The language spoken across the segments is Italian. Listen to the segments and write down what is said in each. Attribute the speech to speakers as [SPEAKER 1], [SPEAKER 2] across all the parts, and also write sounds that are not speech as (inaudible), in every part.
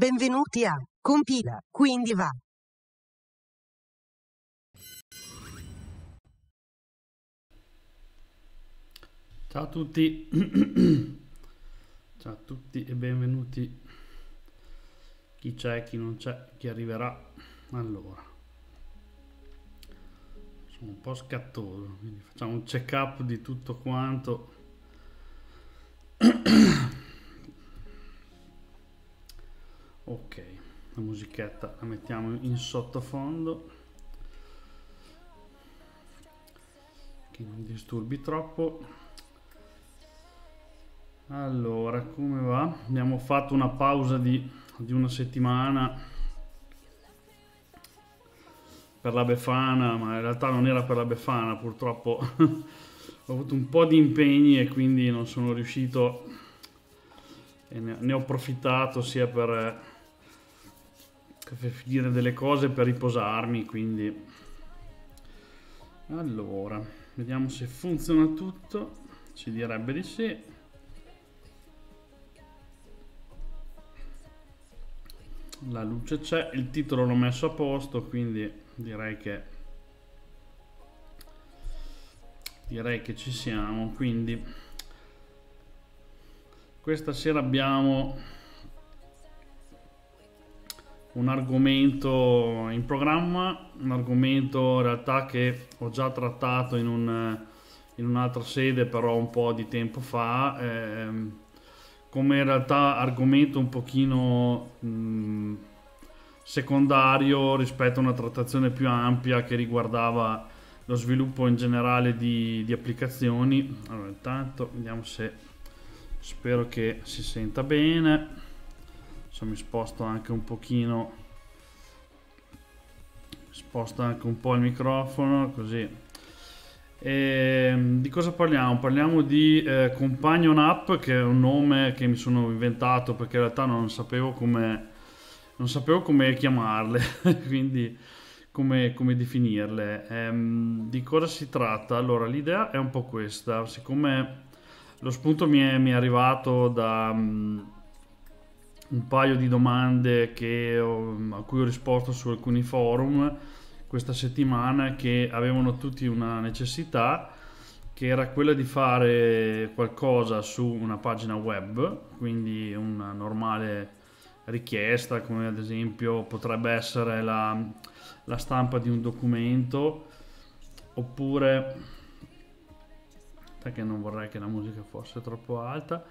[SPEAKER 1] Benvenuti a Compila, quindi va.
[SPEAKER 2] Ciao a tutti, (clears throat) ciao a tutti e benvenuti. Chi c'è, chi non c'è, chi arriverà. Allora, sono un po' scattoso, quindi facciamo un check up di tutto quanto. (clears throat) Ok, la musichetta la mettiamo in sottofondo. Che non disturbi troppo. Allora, come va? Abbiamo fatto una pausa di, di una settimana per la Befana, ma in realtà non era per la Befana, purtroppo (laughs) ho avuto un po' di impegni e quindi non sono riuscito e ne, ne ho approfittato sia per finire delle cose per riposarmi quindi. Allora vediamo se funziona tutto. Ci direbbe di sì. La luce c'è il titolo l'ho messo a posto quindi direi che direi che ci siamo. Quindi questa sera abbiamo un argomento in programma, un argomento in realtà che ho già trattato in, un, in un'altra sede però un po' di tempo fa, ehm, come in realtà argomento un pochino mh, secondario rispetto a una trattazione più ampia che riguardava lo sviluppo in generale di, di applicazioni. Allora intanto vediamo se spero che si senta bene adesso mi sposto anche un pochino sposto anche un po' il microfono così e, ehm, di cosa parliamo? Parliamo di eh, Companion App che è un nome che mi sono inventato perché in realtà non sapevo come non sapevo come chiamarle (laughs) quindi come, come definirle ehm, di cosa si tratta? allora l'idea è un po' questa siccome lo spunto mi è, mi è arrivato da un paio di domande ho, a cui ho risposto su alcuni forum questa settimana che avevano tutti una necessità che era quella di fare qualcosa su una pagina web, quindi una normale richiesta, come ad esempio potrebbe essere la, la stampa di un documento, oppure perché non vorrei che la musica fosse troppo alta,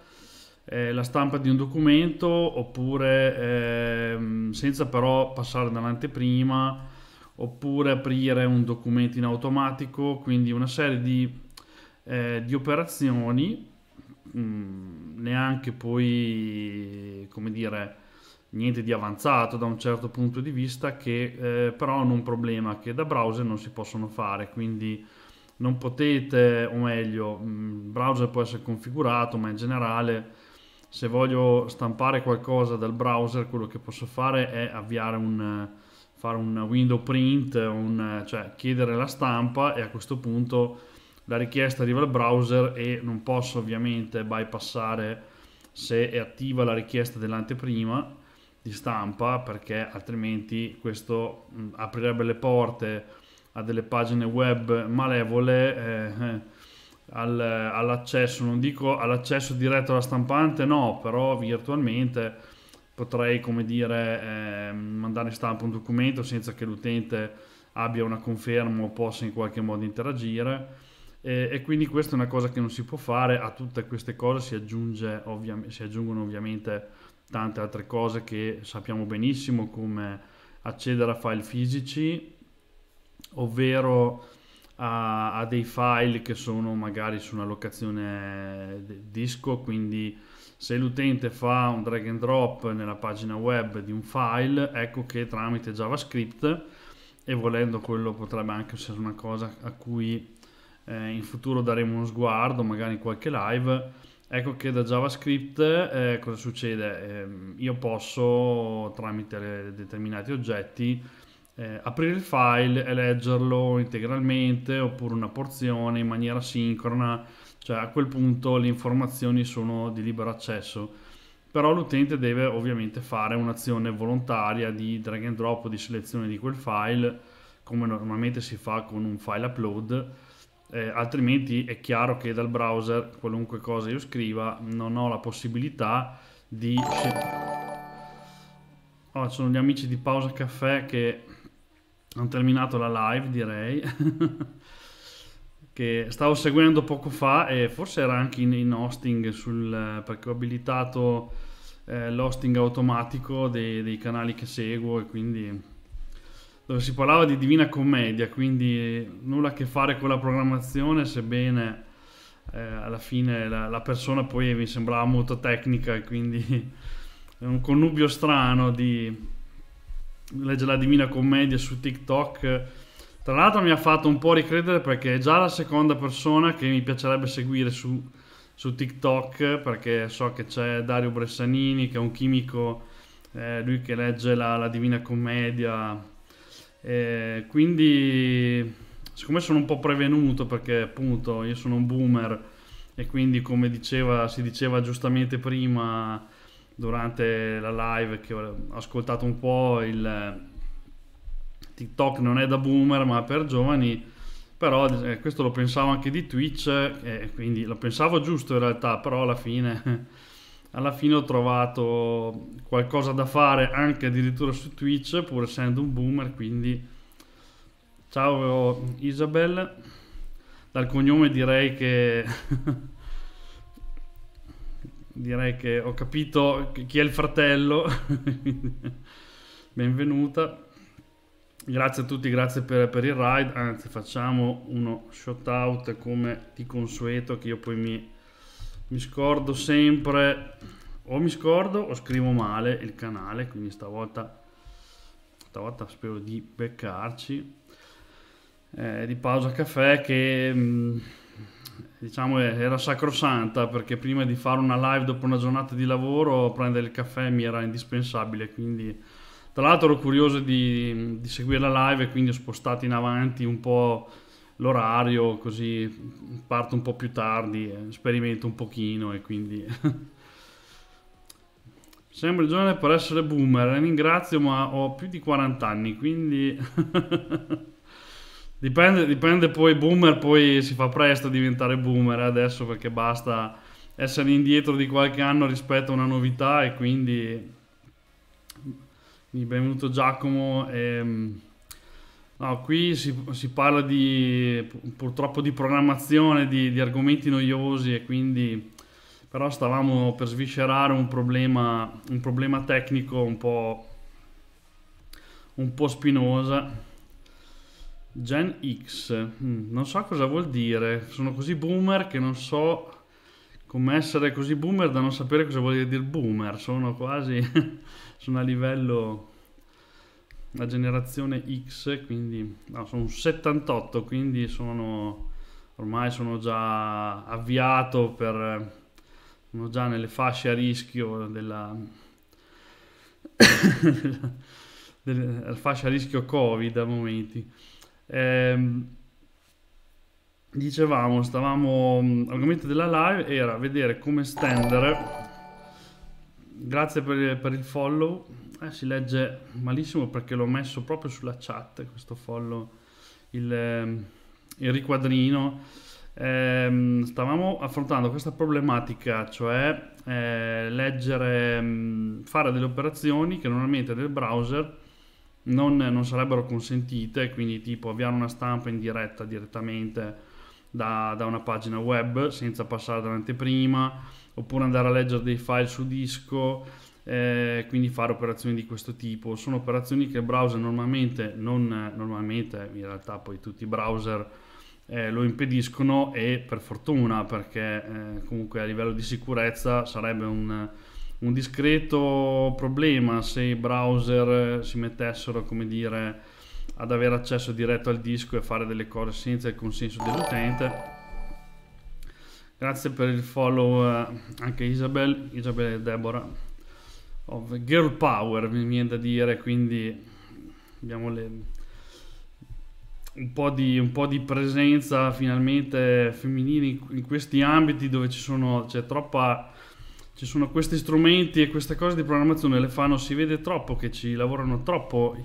[SPEAKER 2] eh, la stampa di un documento oppure eh, senza però passare dall'anteprima oppure aprire un documento in automatico, quindi una serie di, eh, di operazioni, mh, mm, neanche poi, come dire, niente di avanzato da un certo punto di vista, che eh, però hanno un problema che da browser non si possono fare, quindi non potete, o meglio, il mm, browser può essere configurato, ma in generale se voglio stampare qualcosa dal browser quello che posso fare è avviare un fare un window print un, cioè chiedere la stampa e a questo punto la richiesta arriva al browser e non posso ovviamente bypassare se è attiva la richiesta dell'anteprima di stampa perché altrimenti questo aprirebbe le porte a delle pagine web malevole eh, al, all'accesso, non dico all'accesso diretto alla stampante, no, però virtualmente potrei, come dire, eh, mandare in stampa un documento senza che l'utente abbia una conferma o possa in qualche modo interagire. E, e, quindi questa è una cosa che non si può fare, a tutte queste cose si, aggiunge, ovvia- si aggiungono ovviamente tante altre cose che sappiamo benissimo come accedere a file fisici, ovvero a, a, dei file che sono magari su una locazione disco, quindi se l'utente fa un drag and drop nella pagina web di un file, ecco che tramite JavaScript e volendo quello potrebbe anche essere una cosa a cui eh, in futuro daremo uno sguardo, magari in qualche live, ecco che da JavaScript eh, cosa succede? Eh, io posso tramite determinati oggetti eh, aprire il file e leggerlo integralmente oppure una porzione in maniera sincrona, cioè a quel punto le informazioni sono di libero accesso. però l'utente deve ovviamente fare un'azione volontaria di drag and drop di selezione di quel file, come normalmente si fa con un file upload, eh, altrimenti è chiaro che dal browser, qualunque cosa io scriva, non ho la possibilità di... Oh, sono gli amici di Pausa Caffè che hanno terminato la live, direi. (laughs) che stavo seguendo poco fa e forse era anche in, in hosting sul, perché ho abilitato eh, l'hosting automatico dei, dei, canali che seguo e quindi dove si parlava di Divina Commedia, quindi nulla a che fare con la programmazione, sebbene eh, alla fine la, la, persona poi mi sembrava molto tecnica e quindi (laughs) è un connubio strano di leggere la Divina Commedia su TikTok tra l'altro mi ha fatto un po' ricredere perché è già la seconda persona che mi piacerebbe seguire su, su TikTok perché so che c'è Dario Bressanini che è un chimico, eh, lui che legge la, la Divina Commedia. Eh, quindi siccome sono un po' prevenuto perché appunto io sono un boomer e quindi come diceva, si diceva giustamente prima durante la live che ho ascoltato un po' il TikTok non è da boomer ma per giovani, però eh, questo lo pensavo anche di Twitch, eh, quindi lo pensavo giusto in realtà, però alla fine, (laughs) alla fine ho trovato qualcosa da fare anche addirittura su Twitch, pur essendo un boomer, quindi ciao Isabel, dal cognome direi che... (laughs) direi che ho capito chi è il fratello, (laughs) benvenuta. Grazie a tutti, grazie per, per, il ride, anzi facciamo uno shout out come di consueto che io poi mi, mi scordo sempre, o mi scordo o scrivo male il canale, quindi stavolta, stavolta spero di beccarci. Eh, di pausa caffè che mm, diciamo era sacrosanta perché prima di fare una live dopo una giornata di lavoro prendere il caffè mi era indispensabile quindi tra l'altro ero curioso di, di seguire la live e quindi ho spostato in avanti un po' l'orario, così parto un po' più tardi, sperimento un pochino e quindi... (laughs) Sembra giovane per essere boomer, ringrazio ma ho più di 40 anni, quindi... (laughs) dipende, dipende poi, boomer poi si fa presto a diventare boomer adesso perché basta essere indietro di qualche anno rispetto a una novità e quindi benvenuto Giacomo. Ehm, no, qui si, si, parla di, purtroppo di programmazione, di, di, argomenti noiosi e quindi però stavamo per sviscerare un problema, un problema tecnico un po', un po' spinosa. Gen X, mm, non so cosa vuol dire, sono così boomer che non so come essere così boomer da non sapere cosa vuol dire boomer, sono quasi (laughs) sono a livello la generazione X, quindi no, sono un 78, quindi sono ormai sono già avviato per sono già nelle fasce a rischio della (coughs) della fascia a rischio Covid a momenti. Eh, dicevamo, stavamo l'argomento della live era vedere come stendere grazie per, per il follow. Eh, si legge malissimo perché l'ho messo proprio sulla chat, questo follow, il, ehm, il riquadrino. Eh, stavamo affrontando questa problematica, cioè eh, leggere, mm, fare delle operazioni che normalmente nel browser non, non, sarebbero consentite, quindi tipo avviare una stampa in diretta direttamente da, da una pagina web senza passare dall'anteprima oppure andare a leggere dei file su disco, eh, quindi fare operazioni di questo tipo. Sono operazioni che il browser normalmente, non normalmente, in realtà poi tutti i browser eh, lo impediscono e per fortuna perché eh, comunque a livello di sicurezza sarebbe un, un discreto problema se i browser si mettessero, come dire, ad avere accesso diretto al disco e fare delle cose senza il consenso dell'utente Grazie per il follow uh, anche Isabel, Isabel e Deborah. Of Girl Power mi viene da dire, quindi abbiamo le, un, po di, un, po di, presenza finalmente femminile in, in, questi ambiti dove ci sono, c'è troppa, ci sono questi strumenti e queste cose di programmazione le fanno, si vede troppo che ci lavorano troppo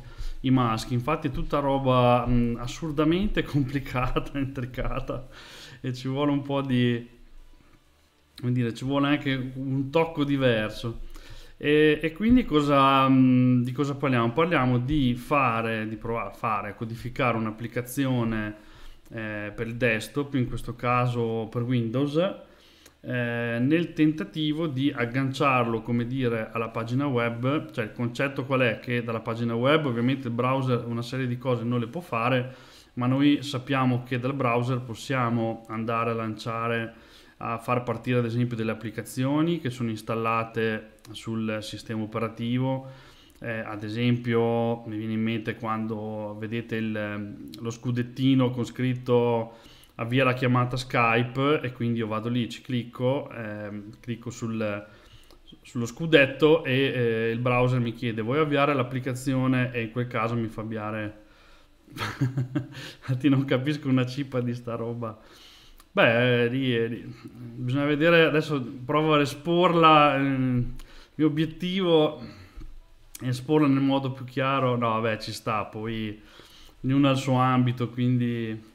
[SPEAKER 2] i maschi, infatti è tutta roba mh, assurdamente (laughs) complicata, intricata e ci vuole un po' di, come dire, ci vuole anche un tocco diverso. E, e quindi cosa, mh, di cosa parliamo? Parliamo di fare, di provare a fare, codificare un'applicazione eh, per il desktop, in questo caso per Windows, eh, nel tentativo di agganciarlo, come dire, alla pagina web, cioè il concetto qual è? Che dalla pagina web ovviamente il browser una serie di cose non le può fare, ma noi sappiamo che dal browser possiamo andare a lanciare, a far partire ad esempio delle applicazioni che sono installate sul sistema operativo, eh, ad esempio mi viene in mente quando vedete il, lo scudettino con scritto avvia la chiamata Skype e quindi io vado lì, ci clicco, ehm, clicco sul, sullo scudetto e eh, il browser mi chiede vuoi avviare l'applicazione e in quel caso mi fa avviare (laughs) infatti non capisco una cippa di sta roba beh lì, lì. bisogna vedere adesso provo a esporla il mio obiettivo è esporla nel modo più chiaro no vabbè ci sta poi ognuno ha il suo ambito quindi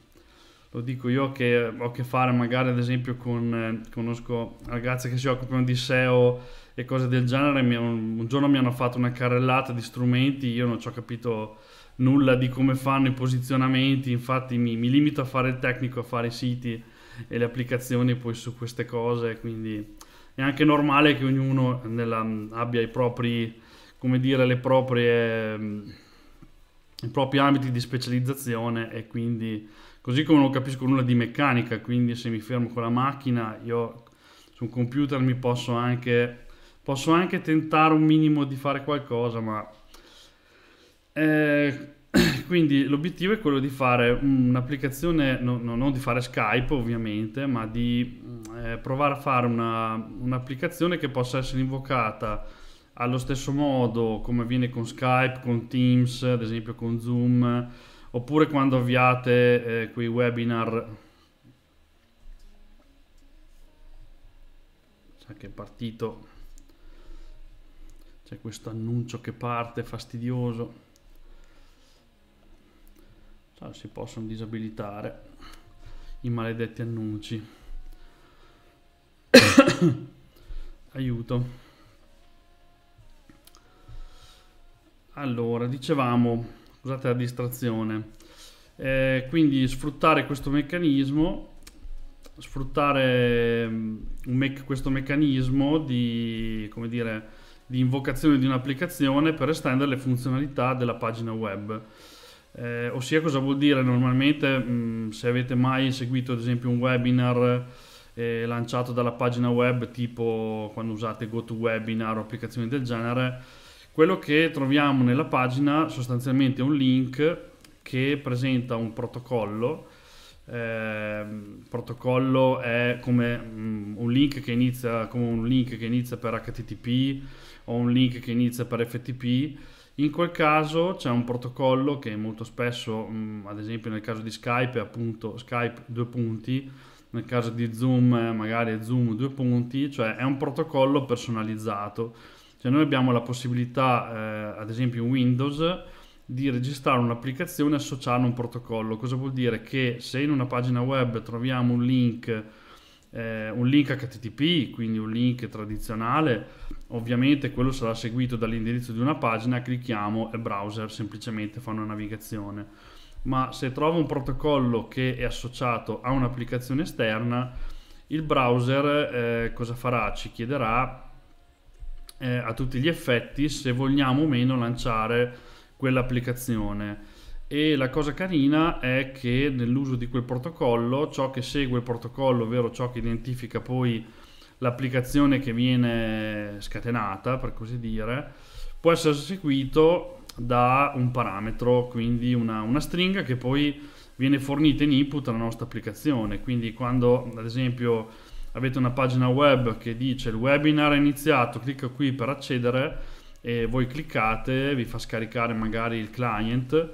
[SPEAKER 2] lo dico io che ho a che fare magari ad esempio con, eh, conosco ragazze che si occupano di SEO e cose del genere, mi, un, un, giorno mi hanno fatto una carrellata di strumenti, io non ci ho capito nulla di come fanno i posizionamenti, infatti mi, mi, limito a fare il tecnico, a fare i siti e le applicazioni poi su queste cose, quindi è anche normale che ognuno nella, abbia i propri, come dire, le proprie, i propri ambiti di specializzazione e quindi Così come non capisco nulla di meccanica, quindi se mi fermo con la macchina, io su un computer mi posso anche, posso anche tentare un minimo di fare qualcosa, ma... Eh, (clears throat) quindi l'obiettivo è quello di fare un'applicazione, no, no, non di fare Skype ovviamente, ma di eh, provare a fare una, un'applicazione che possa essere invocata allo stesso modo come avviene con Skype, con Teams, ad esempio con Zoom, oppure quando avviate eh, quei webinar. Sa che è partito. C'è questo annuncio che parte fastidioso. Cioè, si possono disabilitare i maledetti annunci. (coughs) Aiuto. Allora dicevamo scusate la distrazione. Eh, quindi sfruttare questo meccanismo, sfruttare mm, me- questo meccanismo di, dire, di invocazione di un'applicazione per estendere le funzionalità della pagina web. Eh, ossia cosa vuol dire normalmente mh, mm, se avete mai seguito ad esempio un webinar eh, lanciato dalla pagina web tipo quando usate GoToWebinar o applicazioni del genere quello che troviamo nella pagina sostanzialmente è un link che presenta un protocollo. Eh, protocollo è come um, un link che inizia come un link che inizia per HTTP o un link che inizia per FTP. In quel caso c'è un protocollo che molto spesso, um, ad esempio nel caso di Skype, è appunto Skype due punti, nel caso di Zoom magari è Zoom due punti, cioè è un protocollo personalizzato cioè noi abbiamo la possibilità, eh, ad esempio in Windows, di registrare un'applicazione e associarne un protocollo. Cosa vuol dire? Che se in una pagina web troviamo un link, eh, un link HTTP, quindi un link tradizionale, ovviamente quello sarà seguito dall'indirizzo di una pagina, clicchiamo e il browser semplicemente fa una navigazione. Ma se trovo un protocollo che è associato a un'applicazione esterna, il browser eh, cosa farà? Ci chiederà eh, a tutti gli effetti se vogliamo o meno lanciare quell'applicazione. E la cosa carina è che nell'uso di quel protocollo, ciò che segue il protocollo, ovvero ciò che identifica poi l'applicazione che viene scatenata, per così dire, può essere seguito da un parametro, quindi una, una stringa che poi viene fornita in input alla nostra applicazione. Quindi quando ad esempio avete una pagina web che dice il webinar è iniziato, clicca qui per accedere e voi cliccate, vi fa scaricare magari il client.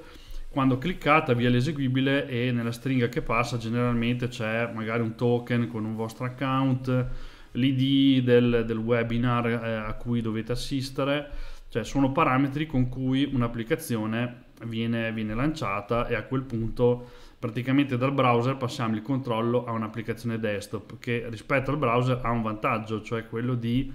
[SPEAKER 2] Quando cliccate avvia l'eseguibile e nella stringa che passa generalmente c'è magari un token con un vostro account, l'id del, del webinar eh, a cui dovete assistere, cioè sono parametri con cui un'applicazione viene, viene lanciata e a quel punto praticamente dal browser passiamo il controllo a un'applicazione desktop che rispetto al browser ha un vantaggio, cioè quello di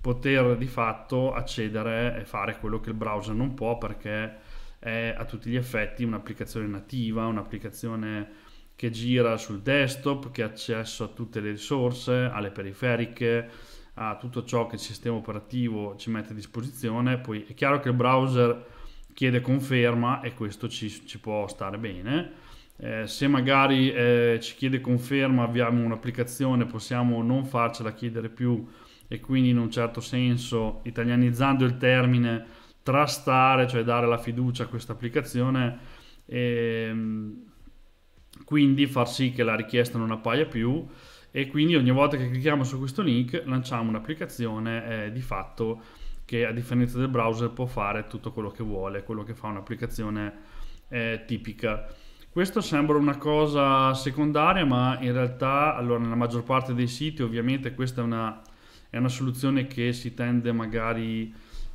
[SPEAKER 2] poter di fatto accedere e fare quello che il browser non può perché è a tutti gli effetti un'applicazione nativa, un'applicazione che gira sul desktop, che ha accesso a tutte le risorse, alle periferiche, a tutto ciò che il sistema operativo ci mette a disposizione. Poi è chiaro che il browser chiede conferma e questo ci, ci può stare bene. Eh, se magari eh, ci chiede conferma, abbiamo un'applicazione, possiamo non farcela chiedere più e quindi in un certo senso, italianizzando il termine, trastare, cioè dare la fiducia a questa applicazione e ehm, quindi far sì che la richiesta non appaia più e quindi ogni volta che clicchiamo su questo link lanciamo un'applicazione eh, di fatto che a differenza del browser può fare tutto quello che vuole, quello che fa un'applicazione eh, tipica. Questo sembra una cosa secondaria, ma in realtà, allora, nella maggior parte dei siti, ovviamente, questa è una, è una soluzione che si tende magari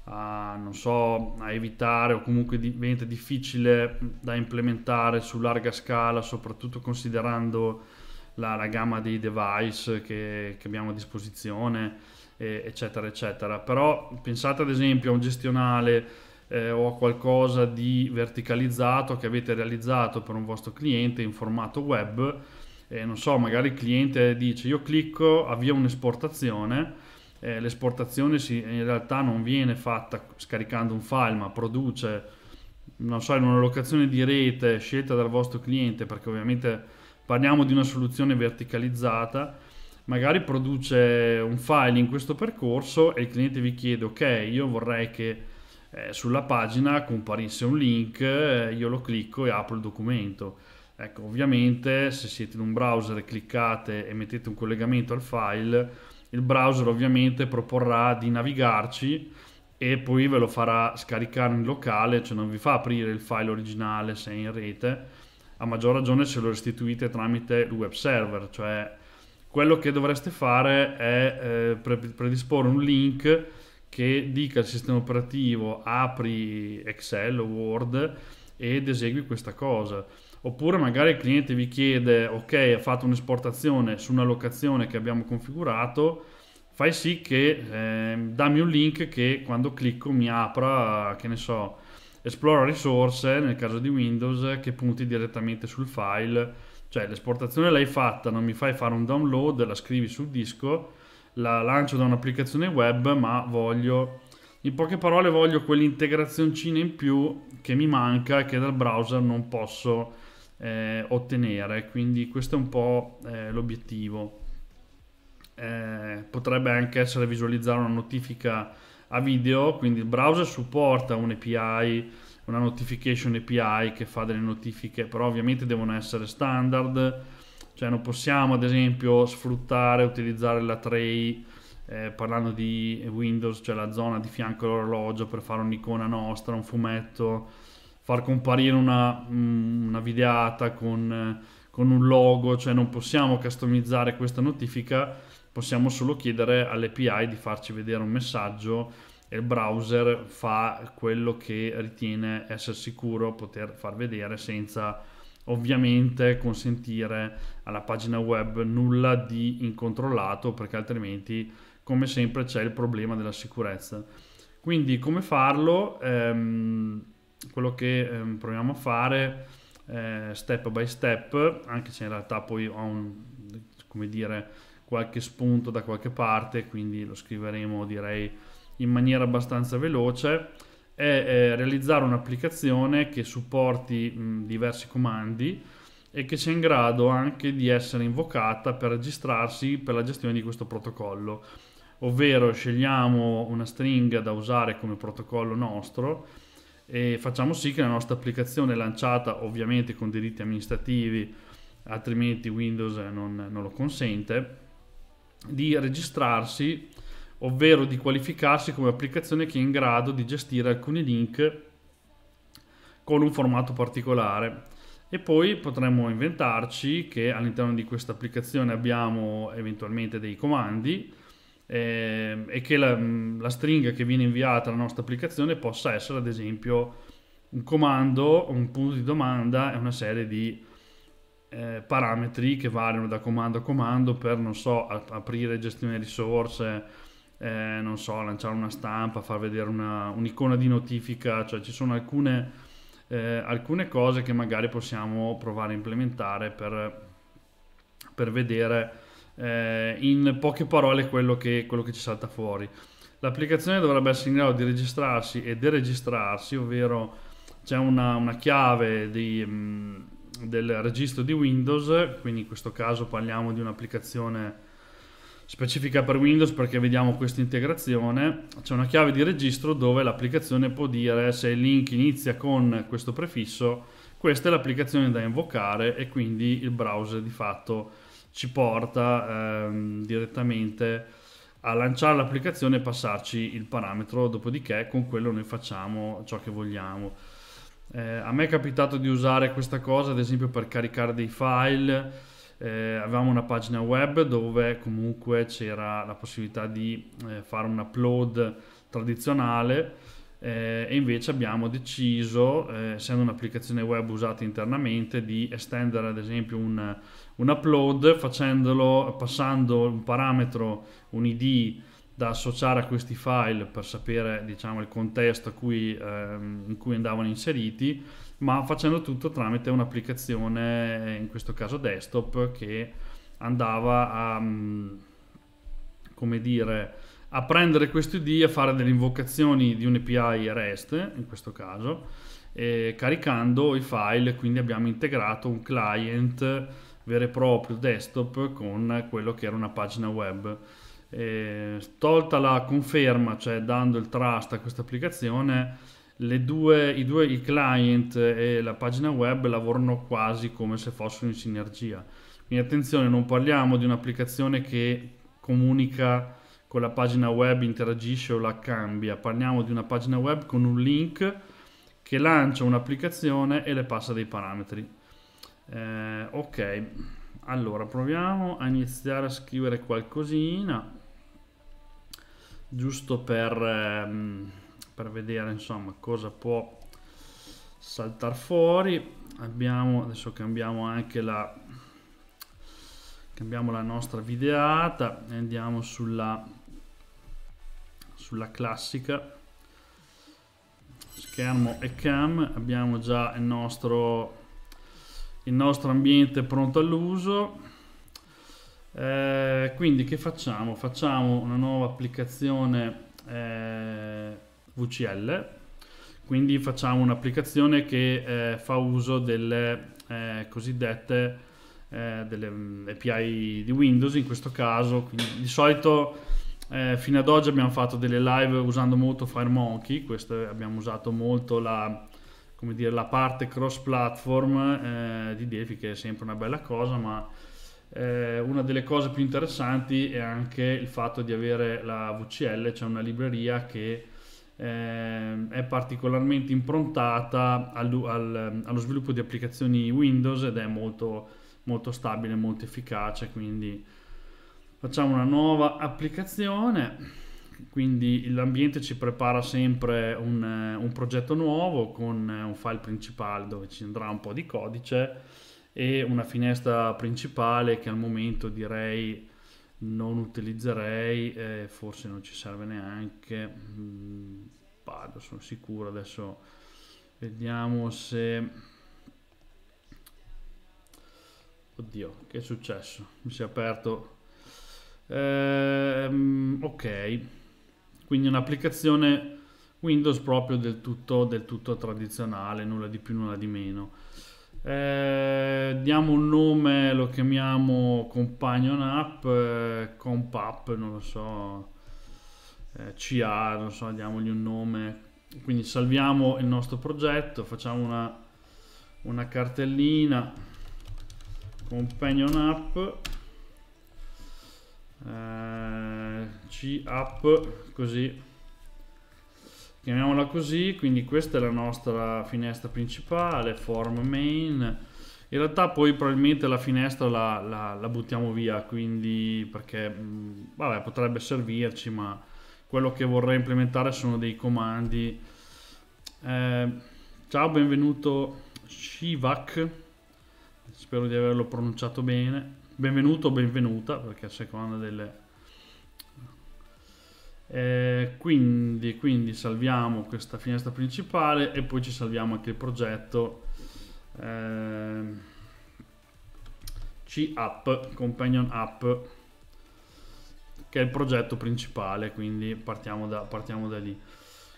[SPEAKER 2] a, so, a evitare o comunque diventa difficile da implementare su larga scala, soprattutto considerando la, la gamma dei device che, che abbiamo a disposizione, eccetera, eccetera. Però pensate ad esempio a un gestionale eh, o a qualcosa di verticalizzato che avete realizzato per un vostro cliente in formato web. Eh, non so, magari il cliente dice io clicco, avvia un'esportazione eh, l'esportazione si, in realtà non viene fatta scaricando un file, ma produce, non so, in una locazione di rete scelta dal vostro cliente, perché ovviamente parliamo di una soluzione verticalizzata, magari produce un file in questo percorso e il cliente vi chiede, ok, io vorrei che eh, sulla pagina comparisse un link, eh, io lo clicco e apro il documento. Ecco, ovviamente se siete in un browser e cliccate e mettete un collegamento al file, il browser ovviamente proporrà di navigarci e poi ve lo farà scaricare in locale, cioè non vi fa aprire il file originale se è in rete, a maggior ragione se lo restituite tramite il web server, cioè quello che dovreste fare è eh, predisporre un link che dica al sistema operativo apri Excel o Word ed esegui questa cosa. Oppure magari il cliente vi chiede ok ha fatto un'esportazione su una locazione che abbiamo configurato fai sì che eh, dammi un link che quando clicco mi apra che ne so esplora risorse nel caso di Windows che punti direttamente sul file. Cioè l'esportazione l'hai fatta non mi fai fare un download la scrivi sul disco la lancio da un'applicazione web ma voglio in poche parole voglio quell'integrazioncina in più che mi manca e che dal browser non posso eh, ottenere, quindi questo è un po' eh, l'obiettivo. Eh, potrebbe anche essere visualizzare una notifica a video, quindi il browser supporta un API, una notification API che fa delle notifiche, però ovviamente devono essere standard, cioè non possiamo ad esempio sfruttare, utilizzare la tray eh, parlando di Windows, cioè la zona di fianco all'orologio per fare un'icona nostra, un fumetto far comparire una, mm, una videata con, con un logo, cioè non possiamo customizzare questa notifica, possiamo solo chiedere all'API di farci vedere un messaggio e il browser fa quello che ritiene essere sicuro poter far vedere senza ovviamente consentire alla pagina web nulla di incontrollato perché altrimenti come sempre c'è il problema della sicurezza. Quindi come farlo? Ehm, quello che ehm, proviamo a fare eh, step by step, anche se in realtà poi ho un, come dire, qualche spunto da qualche parte, quindi lo scriveremo direi in maniera abbastanza veloce, è eh, realizzare un'applicazione che supporti diversi comandi e che sia in grado anche di essere invocata per registrarsi per la gestione di questo protocollo. Ovvero scegliamo una string da usare come protocollo nostro e facciamo sì che la nostra applicazione lanciata ovviamente con diritti amministrativi altrimenti Windows non, non lo consente di registrarsi ovvero di qualificarsi come applicazione che è in grado di gestire alcuni link con un formato particolare. E poi potremmo inventarci che all'interno di questa applicazione abbiamo eventualmente dei comandi eh, e che la, la, stringa che viene inviata alla nostra applicazione possa essere ad esempio un comando, un punto di domanda e una serie di eh, parametri che variano da comando a comando per, non so, aprire gestione risorse, eh, non so, lanciare una stampa, far vedere una, un'icona di notifica, cioè ci sono alcune, eh, alcune cose che magari possiamo provare a implementare per, per vedere eh, in poche parole quello che, quello che ci salta fuori. L'applicazione dovrebbe essere in grado di registrarsi e deregistrarsi, ovvero c'è una, una chiave di, mh, mm, del registro di Windows, quindi in questo caso parliamo di un'applicazione specifica per Windows perché vediamo questa integrazione. C'è una chiave di registro dove l'applicazione può dire se il link inizia con questo prefisso, questa è l'applicazione da invocare e quindi il browser di fatto ci porta ehm, direttamente a lanciare l'applicazione e passarci il parametro, dopodiché con quello noi facciamo ciò che vogliamo. Eh, a me è capitato di usare questa cosa ad esempio per caricare dei file, eh, avevamo una pagina web dove comunque c'era la possibilità di eh, fare un upload tradizionale eh, e invece abbiamo deciso, eh, essendo un'applicazione web usata internamente, di estendere ad esempio un, un upload facendolo, passando un parametro, un ID da associare a questi file per sapere diciamo, il contesto cui, ehm, in cui andavano inseriti, ma facendo tutto tramite un'applicazione, in questo caso desktop, che andava a, mm, come dire, a prendere questo ID, a fare delle invocazioni di un API REST, in questo caso, caricando i file, quindi abbiamo integrato un client vero e proprio desktop con quello che era una pagina web. E, tolta la conferma, cioè dando il trust a questa applicazione, due, i due i client e la pagina web lavorano quasi come se fossero in sinergia. Quindi attenzione, non parliamo di un'applicazione che comunica con la pagina web, interagisce o la cambia, parliamo di una pagina web con un link che lancia un'applicazione e le passa dei parametri. Eh, ok, allora proviamo a iniziare a scrivere qualcosina giusto per, ehm, per vedere insomma cosa può saltare fuori. Abbiamo adesso cambiamo anche la cambiamo la nostra videata e andiamo sulla sulla classica. Schermo e cam abbiamo già il nostro il nostro ambiente pronto all'uso. Eh, quindi che facciamo? Facciamo una nuova applicazione eh, VCL, quindi facciamo un'applicazione che eh, fa uso delle eh, cosiddette eh, delle mm, API di Windows in questo caso. Quindi, di solito eh, fino ad oggi abbiamo fatto delle live usando molto FireMonkey, questo abbiamo usato molto la, dire, la parte cross platform di Delphi che è sempre una bella cosa, ma eh, una delle cose più interessanti è anche il fatto di avere la VCL, cioè una libreria che eh, è particolarmente improntata al, al, allo sviluppo di applicazioni Windows ed è molto, molto stabile, molto efficace, quindi facciamo una nuova applicazione. Quindi l'ambiente ci prepara sempre un, un, progetto nuovo con un file principale dove ci andrà un po' di codice e una finestra principale che al momento direi non utilizzerei, eh, forse non ci serve neanche, mm, vado, sono sicuro, adesso vediamo se... Oddio, che è successo? Mi si è aperto... Ehm, ok, quindi un'applicazione Windows proprio del tutto, del tutto tradizionale, nulla di più, nulla di meno. Eh, diamo un nome, lo chiamiamo companion app, eh, comp app, non lo so, eh, CA, non so, diamogli un nome. Quindi salviamo il nostro progetto, facciamo una, una cartellina, companion app, eh, C app, così chiamiamola così, quindi questa è la nostra finestra principale, form main, In realtà poi probabilmente la finestra la, la, la buttiamo via, quindi perché vabbè, potrebbe servirci, ma quello che vorrei implementare sono dei comandi. Eh, ciao, benvenuto Shivak, spero di averlo pronunciato bene. Benvenuto o benvenuta, perché a seconda delle... Eh, quindi, quindi salviamo questa finestra principale e poi ci salviamo anche il progetto eh, C-App, Companion App, che è il progetto principale, quindi partiamo da, partiamo da lì.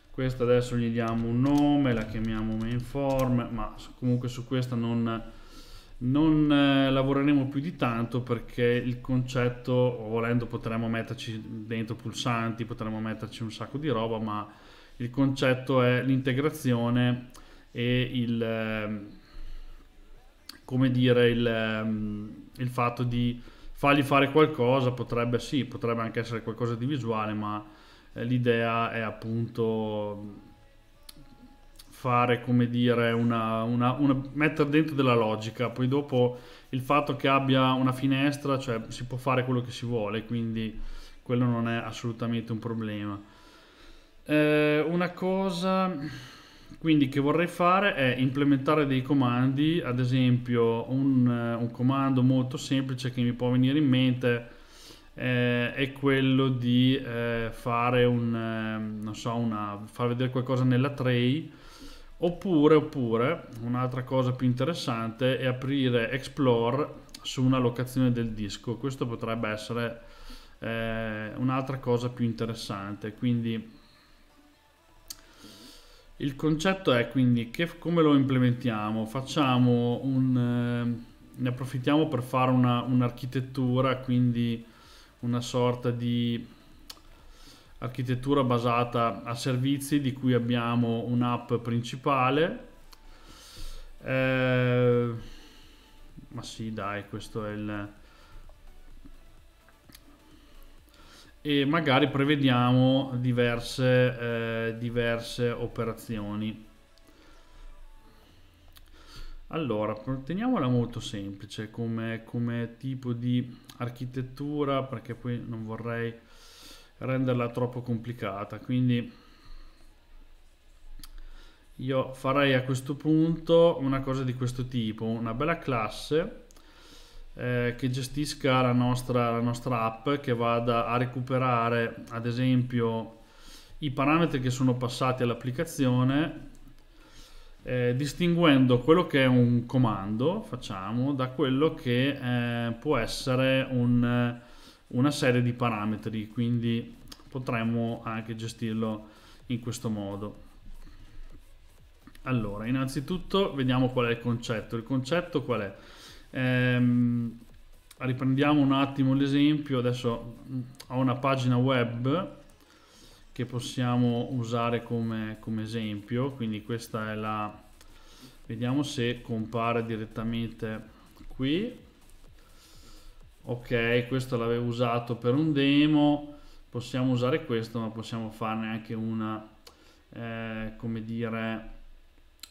[SPEAKER 2] Questo adesso gli diamo un nome, la chiamiamo mainform, ma comunque su questa non, non eh, lavoreremo più di tanto perché il concetto, volendo potremmo metterci dentro pulsanti, potremmo metterci un sacco di roba, ma il concetto è l'integrazione e il... Eh, come dire, il, ehm, il fatto di fargli fare qualcosa potrebbe sì, potrebbe anche essere qualcosa di visuale, ma eh, l'idea è appunto fare come dire una, una, una, mettere dentro della logica. Poi dopo il fatto che abbia una finestra cioè si può fare quello che si vuole quindi quello non è assolutamente un problema. Eh, una cosa quindi che vorrei fare è implementare dei comandi, ad esempio un, eh, un comando molto semplice che mi può venire in mente eh, è quello di eh, fare un, eh, non so, una, far vedere qualcosa nella tray oppure, oppure un'altra cosa più interessante è aprire Explore su una locazione del disco. Questo potrebbe essere eh, un'altra cosa più interessante. Quindi il concetto è quindi che, come lo implementiamo? Facciamo un, eh, ne approfittiamo per fare una, un'architettura, quindi una sorta di architettura basata a servizi di cui abbiamo un'app principale. Eh, ma sì, dai, questo è il e magari prevediamo diverse, eh, diverse operazioni. Allora, teniamola molto semplice come, come, tipo di architettura perché poi non vorrei renderla troppo complicata. Quindi io farei a questo punto una cosa di questo tipo, una bella classe eh, che gestisca la nostra, la nostra app, che vada a recuperare ad esempio i parametri che sono passati all'applicazione eh, distinguendo quello che è un comando, facciamo, da quello che eh, può essere un, una serie di parametri, quindi potremmo anche gestirlo in questo modo. Allora, innanzitutto vediamo qual è il concetto. Il concetto qual è? Ehm, riprendiamo un attimo l'esempio, adesso mm, ho una pagina web che possiamo usare come, come esempio, quindi questa è la, vediamo se compare direttamente qui, ok questo l'avevo usato per un demo, possiamo usare questo ma possiamo farne anche una, eh, come dire,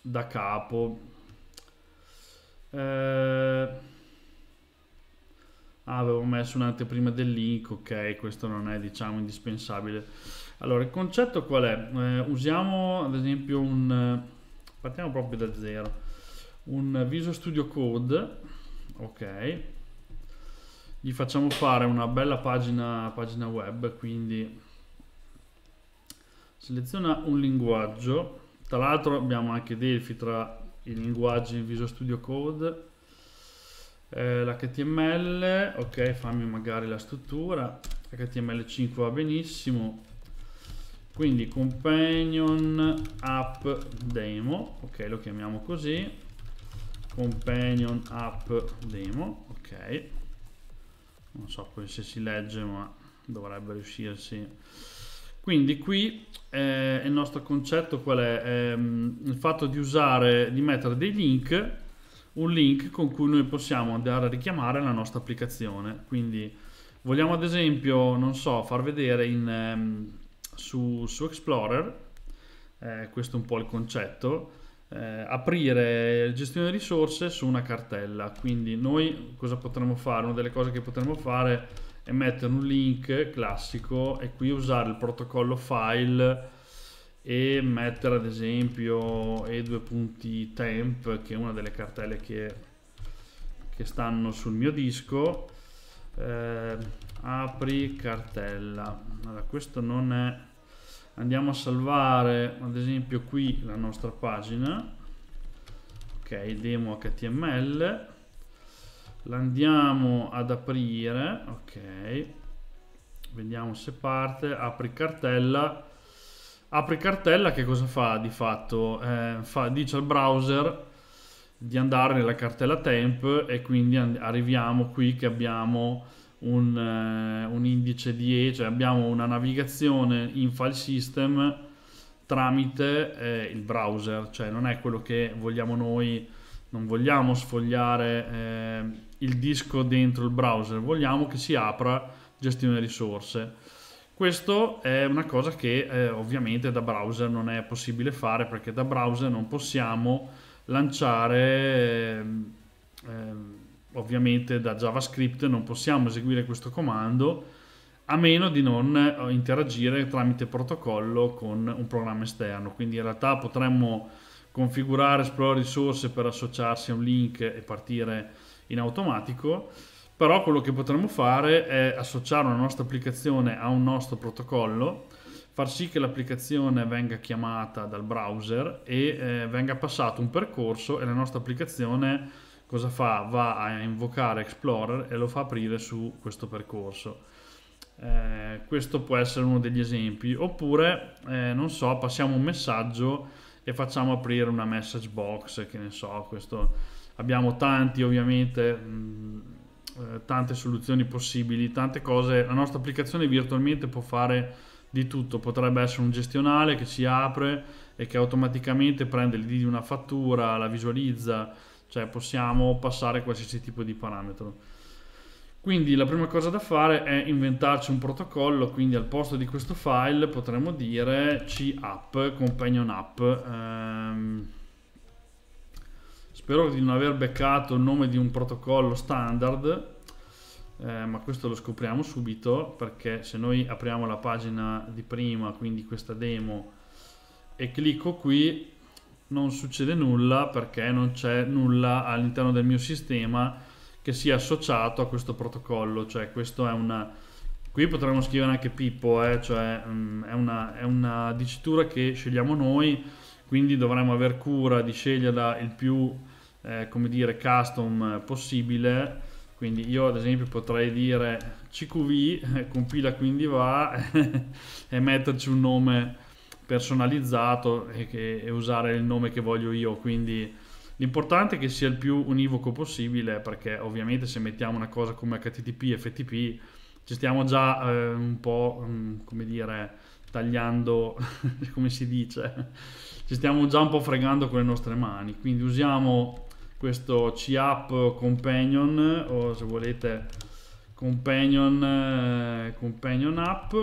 [SPEAKER 2] da capo, eh, avevo messo un'anteprima del link, ok, questo non è diciamo indispensabile. Allora, il concetto qual è? Eh, usiamo ad esempio un, partiamo proprio da zero, un Visual Studio Code, ok, gli facciamo fare una bella pagina, pagina web, quindi seleziona un linguaggio, tra l'altro abbiamo anche Delphi tra i linguaggi in Visual Studio Code. Eh, l'HTML ok fammi magari la struttura. HTML5 va benissimo. Quindi companion app demo ok lo chiamiamo così. Companion app demo ok non so poi se si legge ma dovrebbe riuscirsi quindi qui eh, il nostro concetto qual è? Ehm, il fatto di usare, di mettere dei link, un link con cui noi possiamo andare a richiamare la nostra applicazione. Quindi vogliamo ad esempio, non so, far vedere in, ehm, su, su, Explorer, eh, questo è un po' il concetto, eh, aprire gestione risorse su una cartella. Quindi noi cosa potremmo fare? Una delle cose che potremmo fare è mettere un link classico e qui usare il protocollo file e mettere ad esempio e2.temp che è una delle cartelle che, che stanno sul mio disco eh, apri cartella allora questo non è andiamo a salvare ad esempio qui la nostra pagina. Ok demo html l'andiamo ad aprire. Ok. Vediamo se parte. Apri cartella. Apri cartella che cosa fa di fatto? Eh, fa, dice al browser di andare nella cartella temp e quindi arriviamo qui che abbiamo un, uh, un indice di E, cioè abbiamo una navigazione in file system tramite eh, il browser, cioè non è quello che vogliamo noi, non vogliamo sfogliare eh, il disco dentro il browser, vogliamo che si apra gestione risorse. Questo è una cosa che eh, ovviamente da browser non è possibile fare perché da browser non possiamo lanciare ehm, ehm, ovviamente da JavaScript non possiamo eseguire questo comando a meno di non eh, interagire tramite protocollo con un programma esterno. Quindi in realtà potremmo configurare Explore risorse per associarsi a un link e partire in automatico, però quello che potremmo fare è associare una nostra applicazione a un nostro protocollo, far sì che l'applicazione venga chiamata dal browser e eh, venga passato un percorso e la nostra applicazione cosa fa? Va a invocare Explorer e lo fa aprire su questo percorso. Eh, questo può essere uno degli esempi. Oppure, eh, non so, passiamo un messaggio e facciamo aprire una message box, che ne so, questo abbiamo tanti ovviamente, mh, eh, tante soluzioni possibili, tante cose. La nostra applicazione virtualmente può fare di tutto, potrebbe essere un gestionale che si apre e che automaticamente prende l'id di una fattura, la visualizza, cioè possiamo passare qualsiasi tipo di parametro. Quindi la prima cosa da fare è inventarci un protocollo, quindi al posto di questo file potremmo dire capp, companion app. Ehm, spero di non aver beccato il nome di un protocollo standard, eh, ma questo lo scopriamo subito perché se noi apriamo la pagina di prima, quindi questa demo, e clicco qui non succede nulla perché non c'è nulla all'interno del mio sistema che sia associato a questo protocollo. Cioè questo è una qui potremmo scrivere anche Pippo eh, cioè um, è, una, è una dicitura che scegliamo noi quindi dovremmo aver cura di sceglierla il più eh, come dire custom possibile. Quindi io ad esempio potrei dire CQV (laughs) compila quindi va (laughs) e metterci un nome personalizzato e, che, e usare il nome che voglio io, quindi l'importante è che sia il più univoco possibile perché ovviamente se mettiamo una cosa come HTTP e FTP ci stiamo già eh, un po' um, come dire tagliando (laughs) come si dice ci stiamo già un po' fregando con le nostre mani. Quindi usiamo questo CApp companion o se volete companion, eh, companion app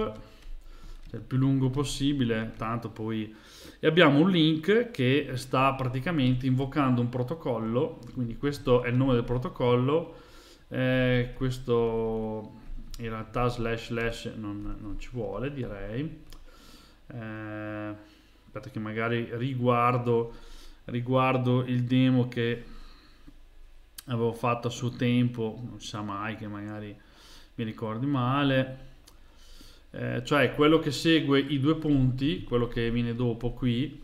[SPEAKER 2] il più lungo possibile, tanto poi... E abbiamo un link che sta praticamente invocando un protocollo, quindi questo è il nome del protocollo, eh, questo in realtà slash slash non, non ci vuole direi. Eh, aspetta che magari riguardo, riguardo il demo che avevo fatto a suo tempo, non si sa mai che magari mi ricordi male eh, cioè quello che segue i due punti, quello che viene dopo qui,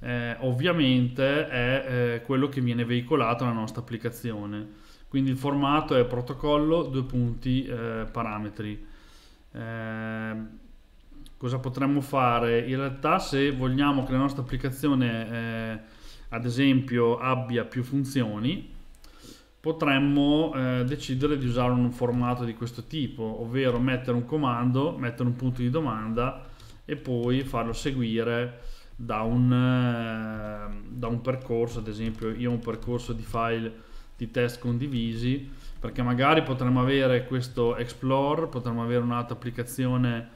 [SPEAKER 2] eh, ovviamente è eh, quello che viene veicolato nella nostra applicazione. Quindi il formato è protocollo, due punti, eh, parametri. Eh, cosa potremmo fare? In realtà se vogliamo che la nostra applicazione eh, ad esempio abbia più funzioni, potremmo eh, decidere di usare un formato di questo tipo, ovvero mettere un comando, mettere un punto di domanda e poi farlo seguire da un, eh, da un percorso, ad esempio io ho un percorso di file di test condivisi, perché magari potremmo avere questo Explore, potremmo avere un'altra applicazione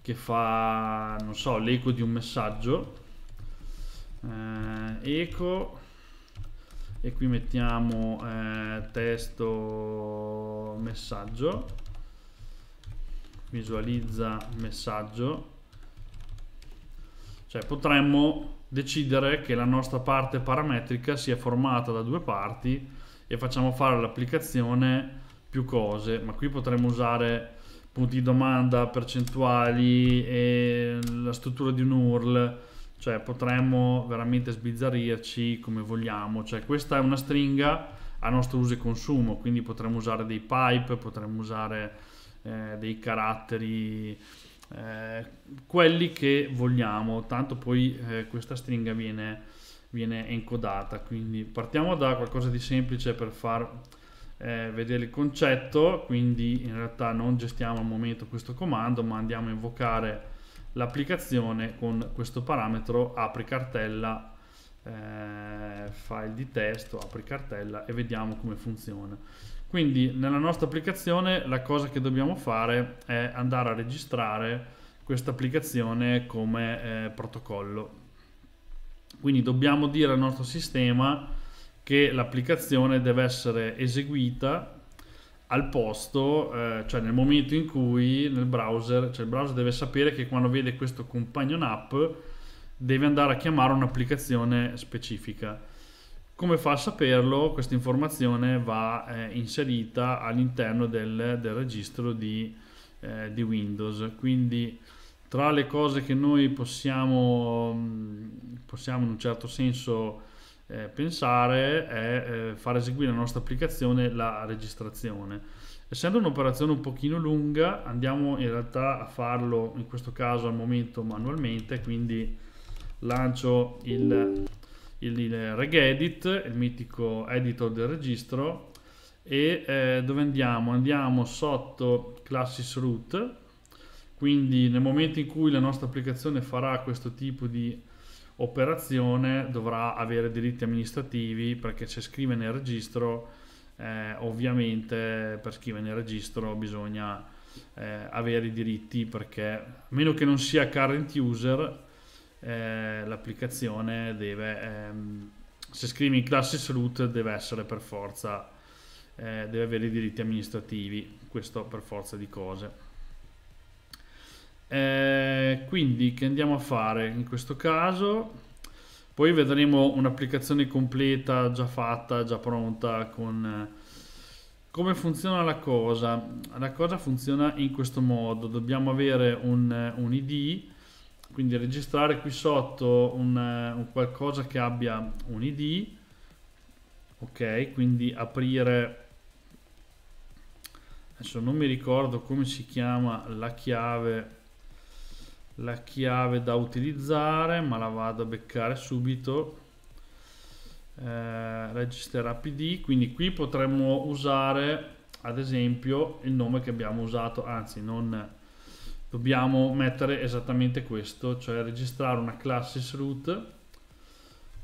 [SPEAKER 2] che fa, non so, l'eco di un messaggio eh, eco e qui mettiamo eh, testo messaggio. Visualizza messaggio. Cioè potremmo decidere che la nostra parte parametrica sia formata da due parti e facciamo fare all'applicazione più cose, ma qui potremmo usare punti di domanda, percentuali e la struttura di un URL, cioè potremmo veramente sbizzarrirci come vogliamo, cioè questa è una stringa a nostro uso e consumo, quindi potremmo usare dei pipe, potremmo usare eh, dei caratteri eh, quelli che vogliamo, tanto poi eh, questa stringa viene, viene encodata. Quindi partiamo da qualcosa di semplice per far eh, vedere il concetto, quindi in realtà non gestiamo al momento questo comando, ma andiamo a invocare l'applicazione con questo parametro apri cartella eh, file di testo, apri cartella e vediamo come funziona. Quindi nella nostra applicazione la cosa che dobbiamo fare è andare a registrare questa applicazione come eh, protocollo. Quindi dobbiamo dire al nostro sistema che l'applicazione deve essere eseguita al posto, eh, cioè nel momento in cui nel browser, cioè il browser deve sapere che quando vede questo companion app deve andare a chiamare un'applicazione specifica. Come fa a saperlo? Questa informazione va eh, inserita all'interno del, del registro di, eh, di, Windows. Quindi tra le cose che noi possiamo, mm, possiamo in un certo senso eh, pensare è eh, far eseguire la nostra applicazione la registrazione. Essendo un'operazione un pochino lunga andiamo in realtà a farlo in questo caso al momento manualmente, quindi lancio il il regedit, il mitico editor del registro e eh, dove andiamo? Andiamo sotto classes root quindi nel momento in cui la nostra applicazione farà questo tipo di operazione dovrà avere diritti amministrativi perché se scrive nel registro eh, ovviamente per scrivere nel registro bisogna eh, avere i diritti perché a meno che non sia current user eh, l'applicazione deve, ehm, se scrivi in classes root deve essere per forza, eh, deve avere i diritti amministrativi, questo per forza di cose. Eh, quindi che andiamo a fare in questo caso? Poi vedremo un'applicazione completa già fatta, già pronta con come funziona la cosa? La cosa funziona in questo modo, dobbiamo avere un, un ID quindi registrare qui sotto un, un qualcosa che abbia un id ok quindi aprire adesso non mi ricordo come si chiama la chiave la chiave da utilizzare ma la vado a beccare subito. Eh, register apd quindi qui potremmo usare ad esempio il nome che abbiamo usato anzi non dobbiamo mettere esattamente questo, cioè registrare una classes root,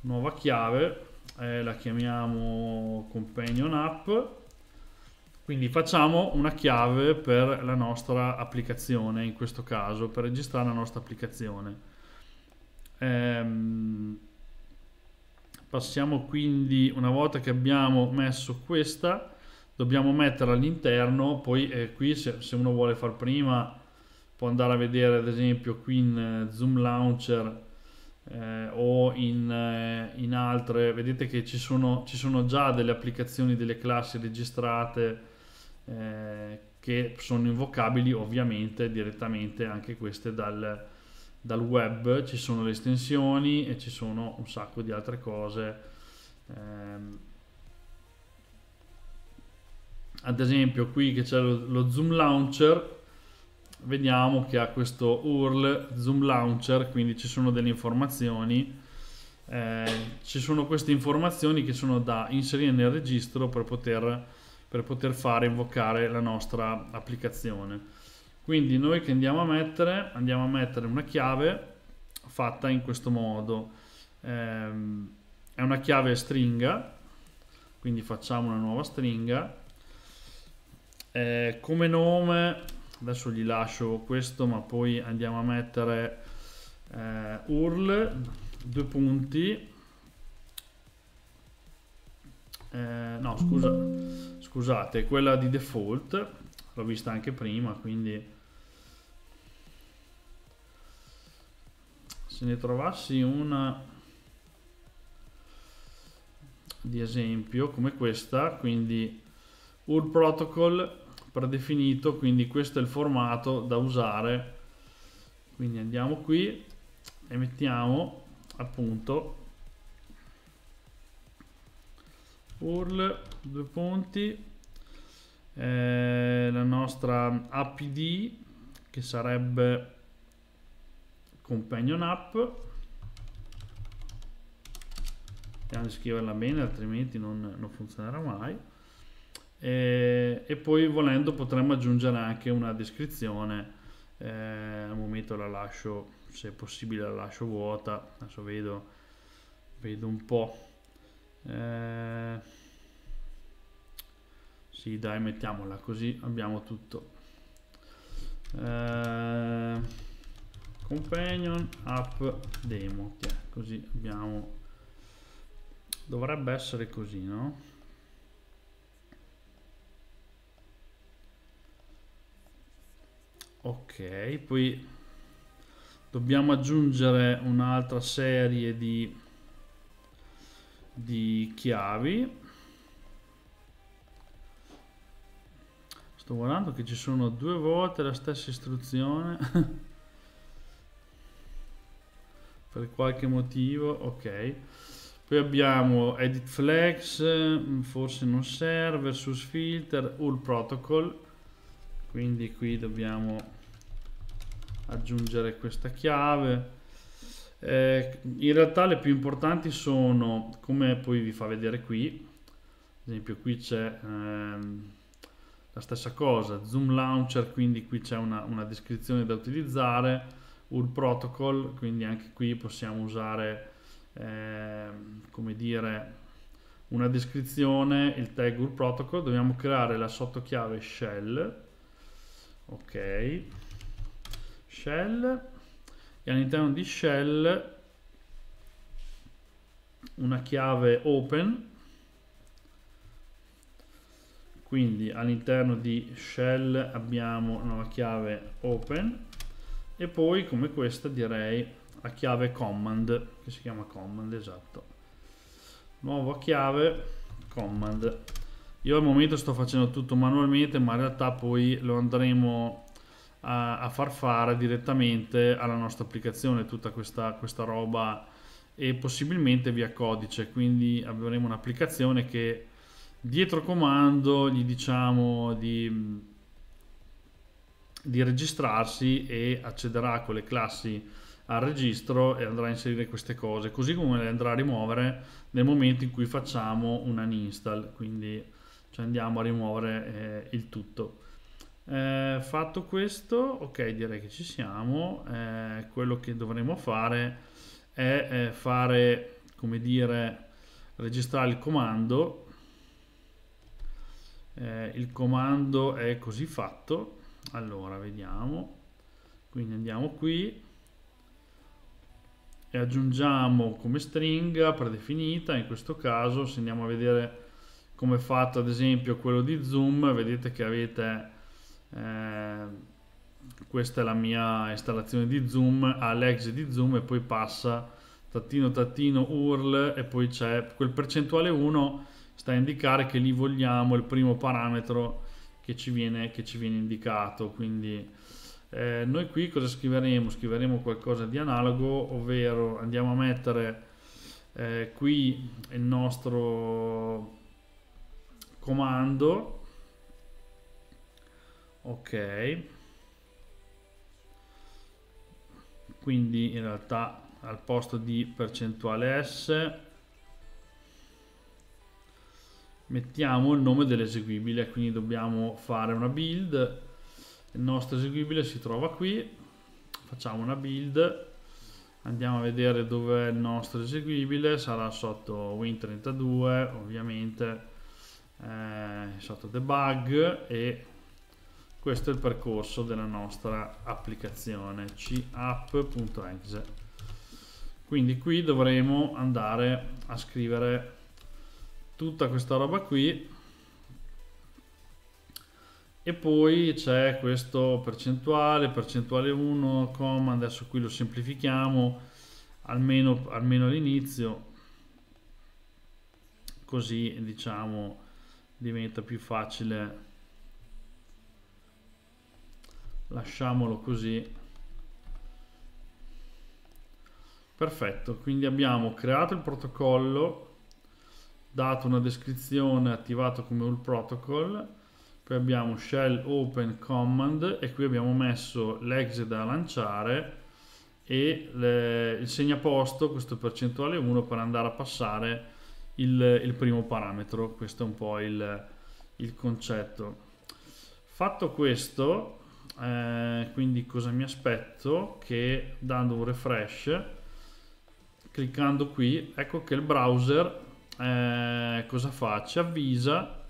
[SPEAKER 2] nuova chiave, eh, la chiamiamo companion app, quindi facciamo una chiave per la nostra applicazione, in questo caso, per registrare la nostra applicazione. Ehm, passiamo quindi, una volta che abbiamo messo questa, dobbiamo mettere all'interno, poi eh, qui se, se uno vuole far prima può andare a vedere ad esempio qui in eh, Zoom Launcher eh, o in, eh, in, altre, vedete che ci sono, ci sono, già delle applicazioni, delle classi registrate eh, che sono invocabili ovviamente direttamente anche queste dal, dal, web, ci sono le estensioni e ci sono un sacco di altre cose. Ehm, ad esempio qui che c'è lo, lo Zoom Launcher vediamo che ha questo URL Zoom Launcher, quindi ci sono delle informazioni. Eh, ci sono queste informazioni che sono da inserire nel registro per poter, per poter fare invocare la nostra applicazione. Quindi noi che andiamo a mettere? Andiamo a mettere una chiave fatta in questo modo. Eh, è una chiave stringa, quindi facciamo una nuova stringa. Eh, come nome adesso gli lascio questo ma poi andiamo a mettere eh, URL due punti eh, no scusa scusate quella di default l'ho vista anche prima quindi se ne trovassi una di esempio come questa quindi URL protocol predefinito quindi questo è il formato da usare. Quindi andiamo qui e mettiamo appunto URL due punti. Eh, la nostra APD che sarebbe companion app. Vediamo di scriverla bene altrimenti non, non funzionerà mai. E, e, poi volendo potremmo aggiungere anche una descrizione. Eh, al momento la lascio se possibile la lascio vuota. Adesso vedo vedo un po' eh, sì dai mettiamola così abbiamo tutto. Eh, companion app demo che così abbiamo dovrebbe essere così no? Ok poi dobbiamo aggiungere un'altra serie di di chiavi. Sto guardando che ci sono due volte la stessa istruzione. (laughs) Per qualche motivo ok. Poi abbiamo edit flex mm, forse non serve versus filter URL protocol. Quindi qui dobbiamo aggiungere questa chiave eh, in realtà le più importanti sono come poi vi fa vedere qui ad esempio qui c'è ehm, la stessa cosa zoom launcher quindi qui c'è una, una descrizione da utilizzare URL protocol quindi anche qui possiamo usare eh, come dire una descrizione il tag URL protocol. Dobbiamo creare la sottochiave shell ok shell e all'interno di shell una chiave open. Quindi all'interno di shell abbiamo una chiave open e poi come questa direi a chiave command che si chiama command esatto. Nuova chiave command. Io al momento sto facendo tutto manualmente ma in realtà poi lo andremo a, a far fare direttamente alla nostra applicazione tutta questa, questa roba e possibilmente via codice. Quindi avremo un'applicazione che dietro comando gli diciamo di di registrarsi e accederà con le classi al registro e andrà a inserire queste cose così come le andrà a rimuovere nel momento in cui facciamo un uninstall. Quindi cioè andiamo a rimuovere eh, il tutto eh, fatto questo ok direi che ci siamo. Eh, quello che dovremo fare è eh, fare come dire registrare il comando. Eh, il comando è così fatto. Allora vediamo. Quindi andiamo qui e aggiungiamo come stringa predefinita in questo caso se andiamo a vedere come è fatto ad esempio quello di zoom vedete che avete eh, questa è la mia installazione di zoom all'exe di zoom e poi passa tattino tattino url e poi c'è quel percentuale 1 sta a indicare che lì vogliamo il primo parametro che ci viene, che ci viene indicato. Quindi eh, noi qui cosa scriveremo? Scriveremo qualcosa di analogo, ovvero andiamo a mettere eh, qui il nostro comando. Ok. Quindi in realtà al posto di percentuale S mettiamo il nome dell'eseguibile. Quindi dobbiamo fare una build. Il nostro eseguibile si trova qui. Facciamo una build. Andiamo a vedere dove è il nostro eseguibile. Sarà sotto win32 ovviamente eh, sotto debug e questo è il percorso della nostra applicazione capp.exe quindi qui dovremo andare a scrivere tutta questa roba qui. E poi c'è questo percentuale, percentuale 1, comma, adesso qui lo semplifichiamo almeno, almeno all'inizio. Così diciamo diventa più facile lasciamolo così. Perfetto quindi abbiamo creato il protocollo dato una descrizione attivato come UL protocol poi abbiamo shell open command e qui abbiamo messo l'exit da lanciare e le, il segnaposto questo percentuale 1 per andare a passare il, il primo parametro. Questo è un po' il, il concetto. Fatto questo eh, quindi cosa mi aspetto? Che dando un refresh cliccando qui ecco che il browser eh, cosa fa? Ci avvisa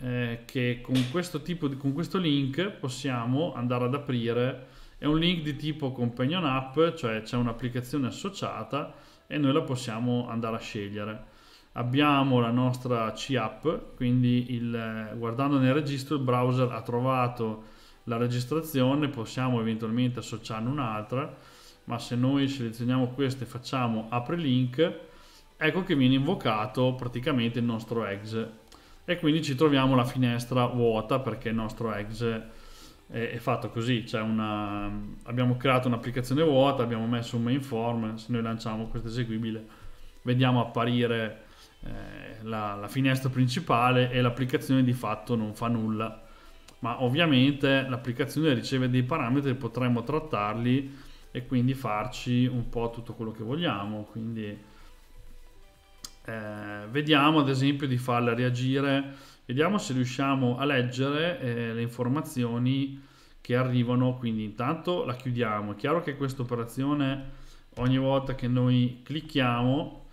[SPEAKER 2] eh, che con questo tipo di con questo link possiamo andare ad aprire. È un link di tipo companion app cioè c'è un'applicazione associata e noi la possiamo andare a scegliere. Abbiamo la nostra C-app quindi il, guardando nel registro il browser ha trovato la registrazione possiamo eventualmente associarne un'altra ma se noi selezioniamo questo e facciamo apri link ecco che viene invocato praticamente il nostro exe. E quindi ci troviamo la finestra vuota perché il nostro exe è, è fatto così, cioè una, abbiamo creato un'applicazione vuota, abbiamo messo un main form, se noi lanciamo questo eseguibile vediamo apparire eh, la, la finestra principale e l'applicazione di fatto non fa nulla ma ovviamente l'applicazione riceve dei parametri potremmo trattarli e quindi farci un po' tutto quello che vogliamo. Quindi eh, vediamo ad esempio di farla reagire, vediamo se riusciamo a leggere eh, le informazioni che arrivano, quindi intanto la chiudiamo. È chiaro che questa operazione ogni volta che noi clicchiamo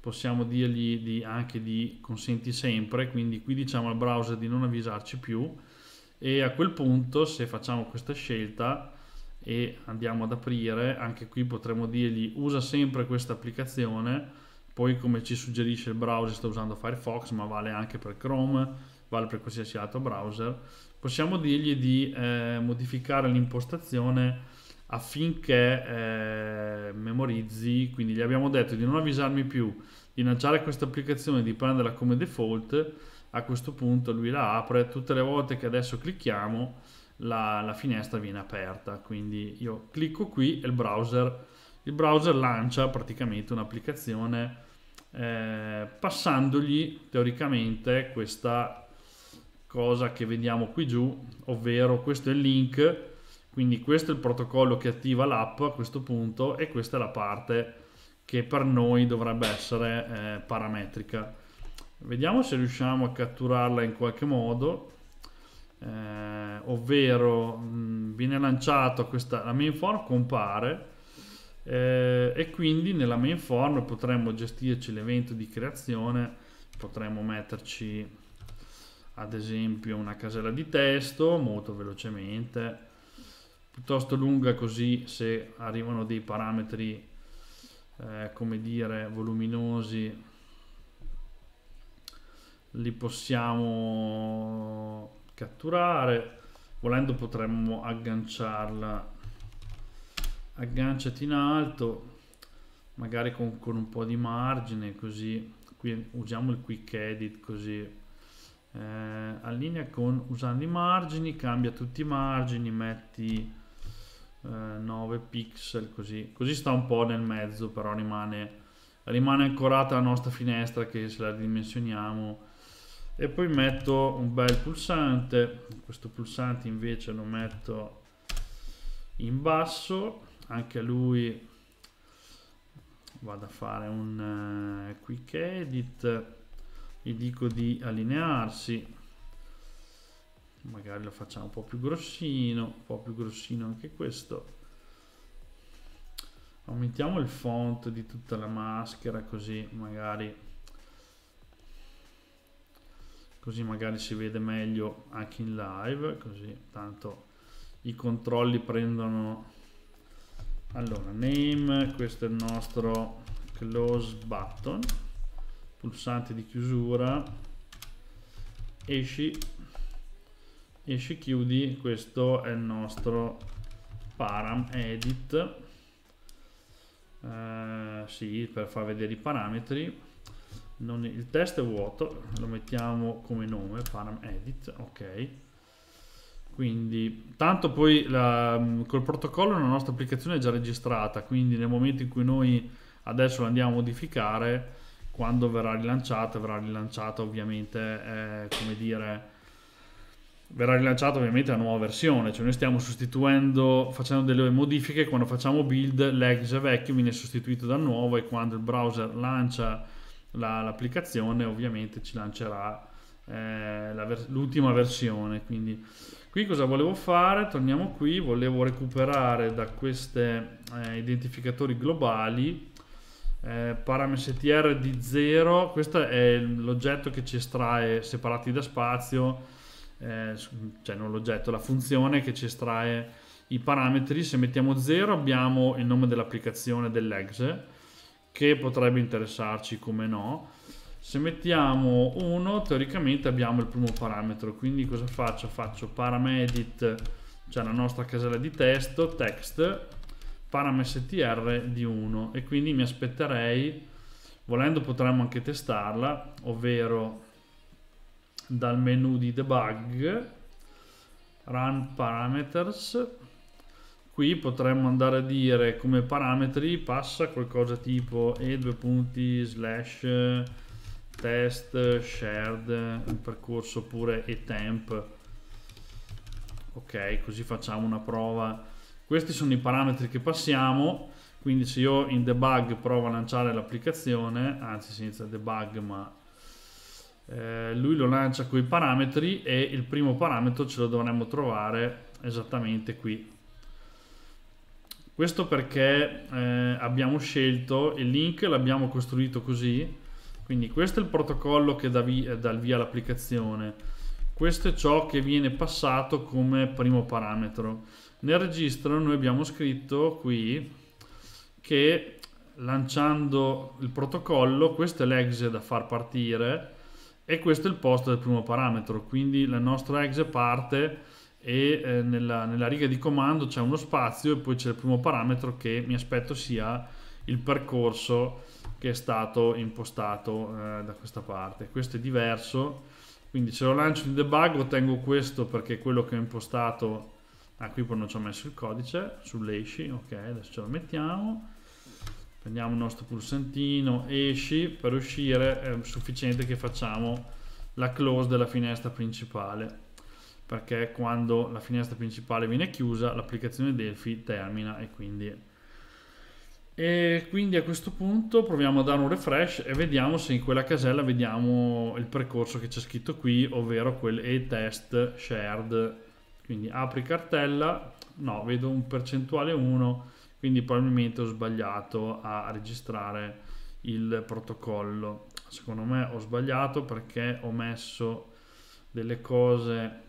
[SPEAKER 2] possiamo dirgli di, anche di consenti sempre, quindi qui diciamo al browser di non avvisarci più e a quel punto se facciamo questa scelta e andiamo ad aprire, anche qui potremo dirgli usa sempre questa applicazione. Poi come ci suggerisce il browser sto usando Firefox ma vale anche per Chrome vale per qualsiasi altro browser. Possiamo dirgli di eh, modificare l'impostazione affinché eh, memorizzi. Quindi gli abbiamo detto di non avvisarmi più di lanciare questa applicazione di prenderla come default a questo punto lui la apre tutte le volte che adesso clicchiamo la, la finestra viene aperta quindi io clicco qui e il browser il browser lancia praticamente un'applicazione eh, passandogli teoricamente questa cosa che vediamo qui giù, ovvero questo è il link, quindi questo è il protocollo che attiva l'app a questo punto e questa è la parte che per noi dovrebbe essere eh, parametrica. Vediamo se riusciamo a catturarla in qualche modo. Eh, ovvero mh, viene lanciato questa la main form compare eh, e quindi nella main form potremmo gestirci l'evento di creazione potremmo metterci ad esempio una casella di testo molto velocemente piuttosto lunga così se arrivano dei parametri eh, come dire voluminosi li possiamo catturare. Volendo potremmo agganciarla. Agganciati in alto magari con, con, un po' di margine così qui usiamo il quick edit così eh, allinea con usando i margini cambia tutti i margini metti eh, 9 pixel così. Così sta un po' nel mezzo però rimane rimane ancorata la nostra finestra che se la dimensioniamo e poi metto un bel pulsante questo pulsante invece lo metto in basso anche lui vado a fare un uh, quick edit gli dico di allinearsi magari lo facciamo un po' più grossino un po' più grossino anche questo. Aumentiamo il font di tutta la maschera così magari così magari si vede meglio anche in live così tanto i controlli prendono. Allora name questo è il nostro close button pulsante di chiusura. Esci esci chiudi questo è il nostro param edit. Eh, sì per far vedere i parametri non, il test è vuoto lo mettiamo come nome param edit ok. Quindi tanto poi la, col protocollo la nostra applicazione è già registrata quindi nel momento in cui noi adesso la andiamo a modificare quando verrà rilanciata verrà rilanciata ovviamente eh, come dire verrà rilanciata ovviamente la nuova versione cioè noi stiamo sostituendo facendo delle modifiche quando facciamo build l'ex vecchio viene sostituito dal nuovo e quando il browser lancia la, l'applicazione ovviamente ci lancerà eh, ver- l'ultima versione quindi Qui cosa volevo fare? Torniamo qui, volevo recuperare da questi eh, identificatori globali eh, paramstr di 0, questo è l'oggetto che ci estrae separati da spazio, eh, cioè non l'oggetto, la funzione che ci estrae i parametri. Se mettiamo 0 abbiamo il nome dell'applicazione dell'exe, che potrebbe interessarci come no se mettiamo 1 teoricamente abbiamo il primo parametro quindi cosa faccio? faccio paramedit cioè la nostra casella di testo text paramstr di 1 e quindi mi aspetterei volendo potremmo anche testarla ovvero dal menu di debug run parameters qui potremmo andare a dire come parametri passa qualcosa tipo e due punti slash test, shared, percorso pure e temp. Ok, così facciamo una prova. Questi sono i parametri che passiamo, quindi se io in debug provo a lanciare l'applicazione, anzi senza debug ma eh, lui lo lancia con i parametri e il primo parametro ce lo dovremmo trovare esattamente qui. Questo perché eh, abbiamo scelto il link, l'abbiamo costruito così, quindi questo è il protocollo che dà, via, dà il via all'applicazione. Questo è ciò che viene passato come primo parametro. Nel registro noi abbiamo scritto qui che lanciando il protocollo, questo è l'exe da far partire e questo è il posto del primo parametro. Quindi la nostra exe parte e eh, nella, nella riga di comando c'è uno spazio e poi c'è il primo parametro che mi aspetto sia il percorso che è stato impostato eh, da questa parte. Questo è diverso, quindi se lo lancio in debug ottengo questo perché quello che ho impostato, ah qui poi non ci ho messo il codice, sull'esci, ok adesso ce lo mettiamo, prendiamo il nostro pulsantino, esci, per uscire è sufficiente che facciamo la close della finestra principale perché quando la finestra principale viene chiusa l'applicazione Delphi termina e quindi e quindi a questo punto proviamo a dare un refresh e vediamo se in quella casella vediamo il percorso che c'è scritto qui, ovvero quel e-test shared. Quindi apri cartella, no, vedo un percentuale 1, quindi probabilmente ho sbagliato a registrare il protocollo. Secondo me ho sbagliato perché ho messo delle cose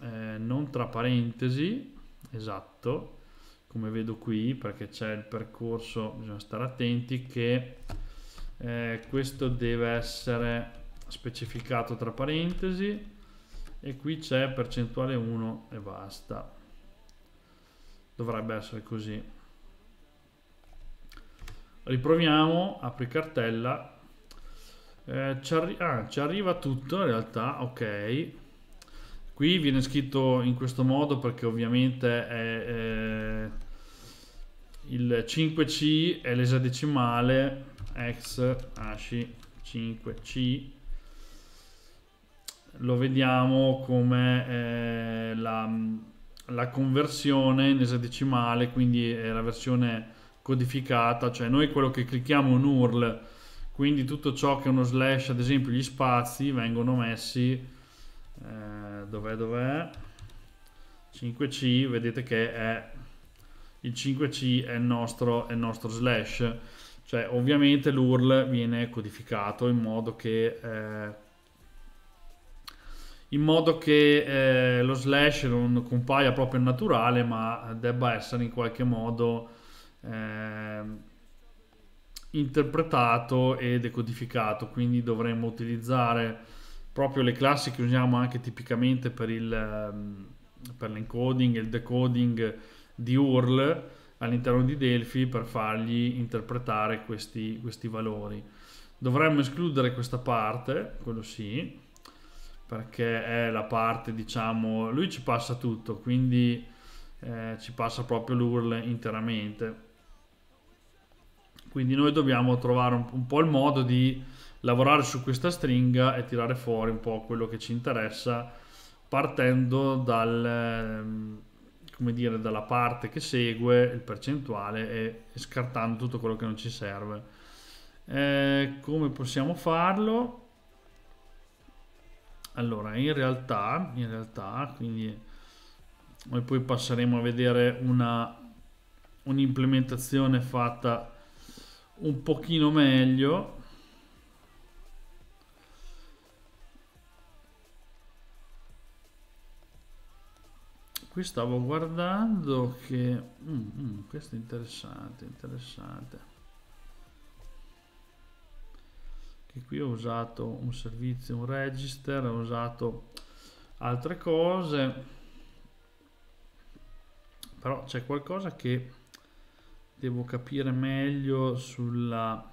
[SPEAKER 2] eh, non tra parentesi, esatto, come vedo qui perché c'è il percorso bisogna stare attenti che eh, questo deve essere specificato tra parentesi e qui c'è percentuale 1 e basta. Dovrebbe essere così. Riproviamo apri cartella. Eh, ci, arri ah, ci arriva tutto in realtà ok Qui viene scritto in questo modo perché ovviamente è, è il 5C è l'esadecimale x asci 5C lo vediamo come eh, la, la, conversione in esadecimale quindi è la versione codificata cioè noi quello che clicchiamo un URL quindi tutto ciò che è uno slash ad esempio gli spazi vengono messi eh, dov'è dov'è? 5C vedete che è il 5C è il nostro, è il nostro slash. Cioè ovviamente l'URL viene codificato in modo che eh, in modo che eh, lo slash non compaia proprio naturale ma debba essere in qualche modo eh, interpretato e decodificato, quindi dovremmo utilizzare proprio le classi che usiamo anche tipicamente per, il, ehm, per l'encoding e il decoding di URL all'interno di Delphi per fargli interpretare questi, questi valori. Dovremmo escludere questa parte, quello sì, perché è la parte, diciamo, lui ci passa tutto, quindi eh, ci passa proprio l'URL interamente. Quindi noi dobbiamo trovare un, un po' il modo di lavorare su questa stringa e tirare fuori un po' quello che ci interessa partendo dal, ehm, dire, dalla parte che segue il percentuale e, e scartando tutto quello che non ci serve. Eh, come possiamo farlo? Allora, in realtà, in realtà, quindi noi poi passeremo a vedere una un'implementazione fatta un pochino meglio qui stavo guardando che mm, mm, questo è interessante interessante. Che qui ho usato un servizio un register ho usato altre cose. Però c'è qualcosa che devo capire meglio sulla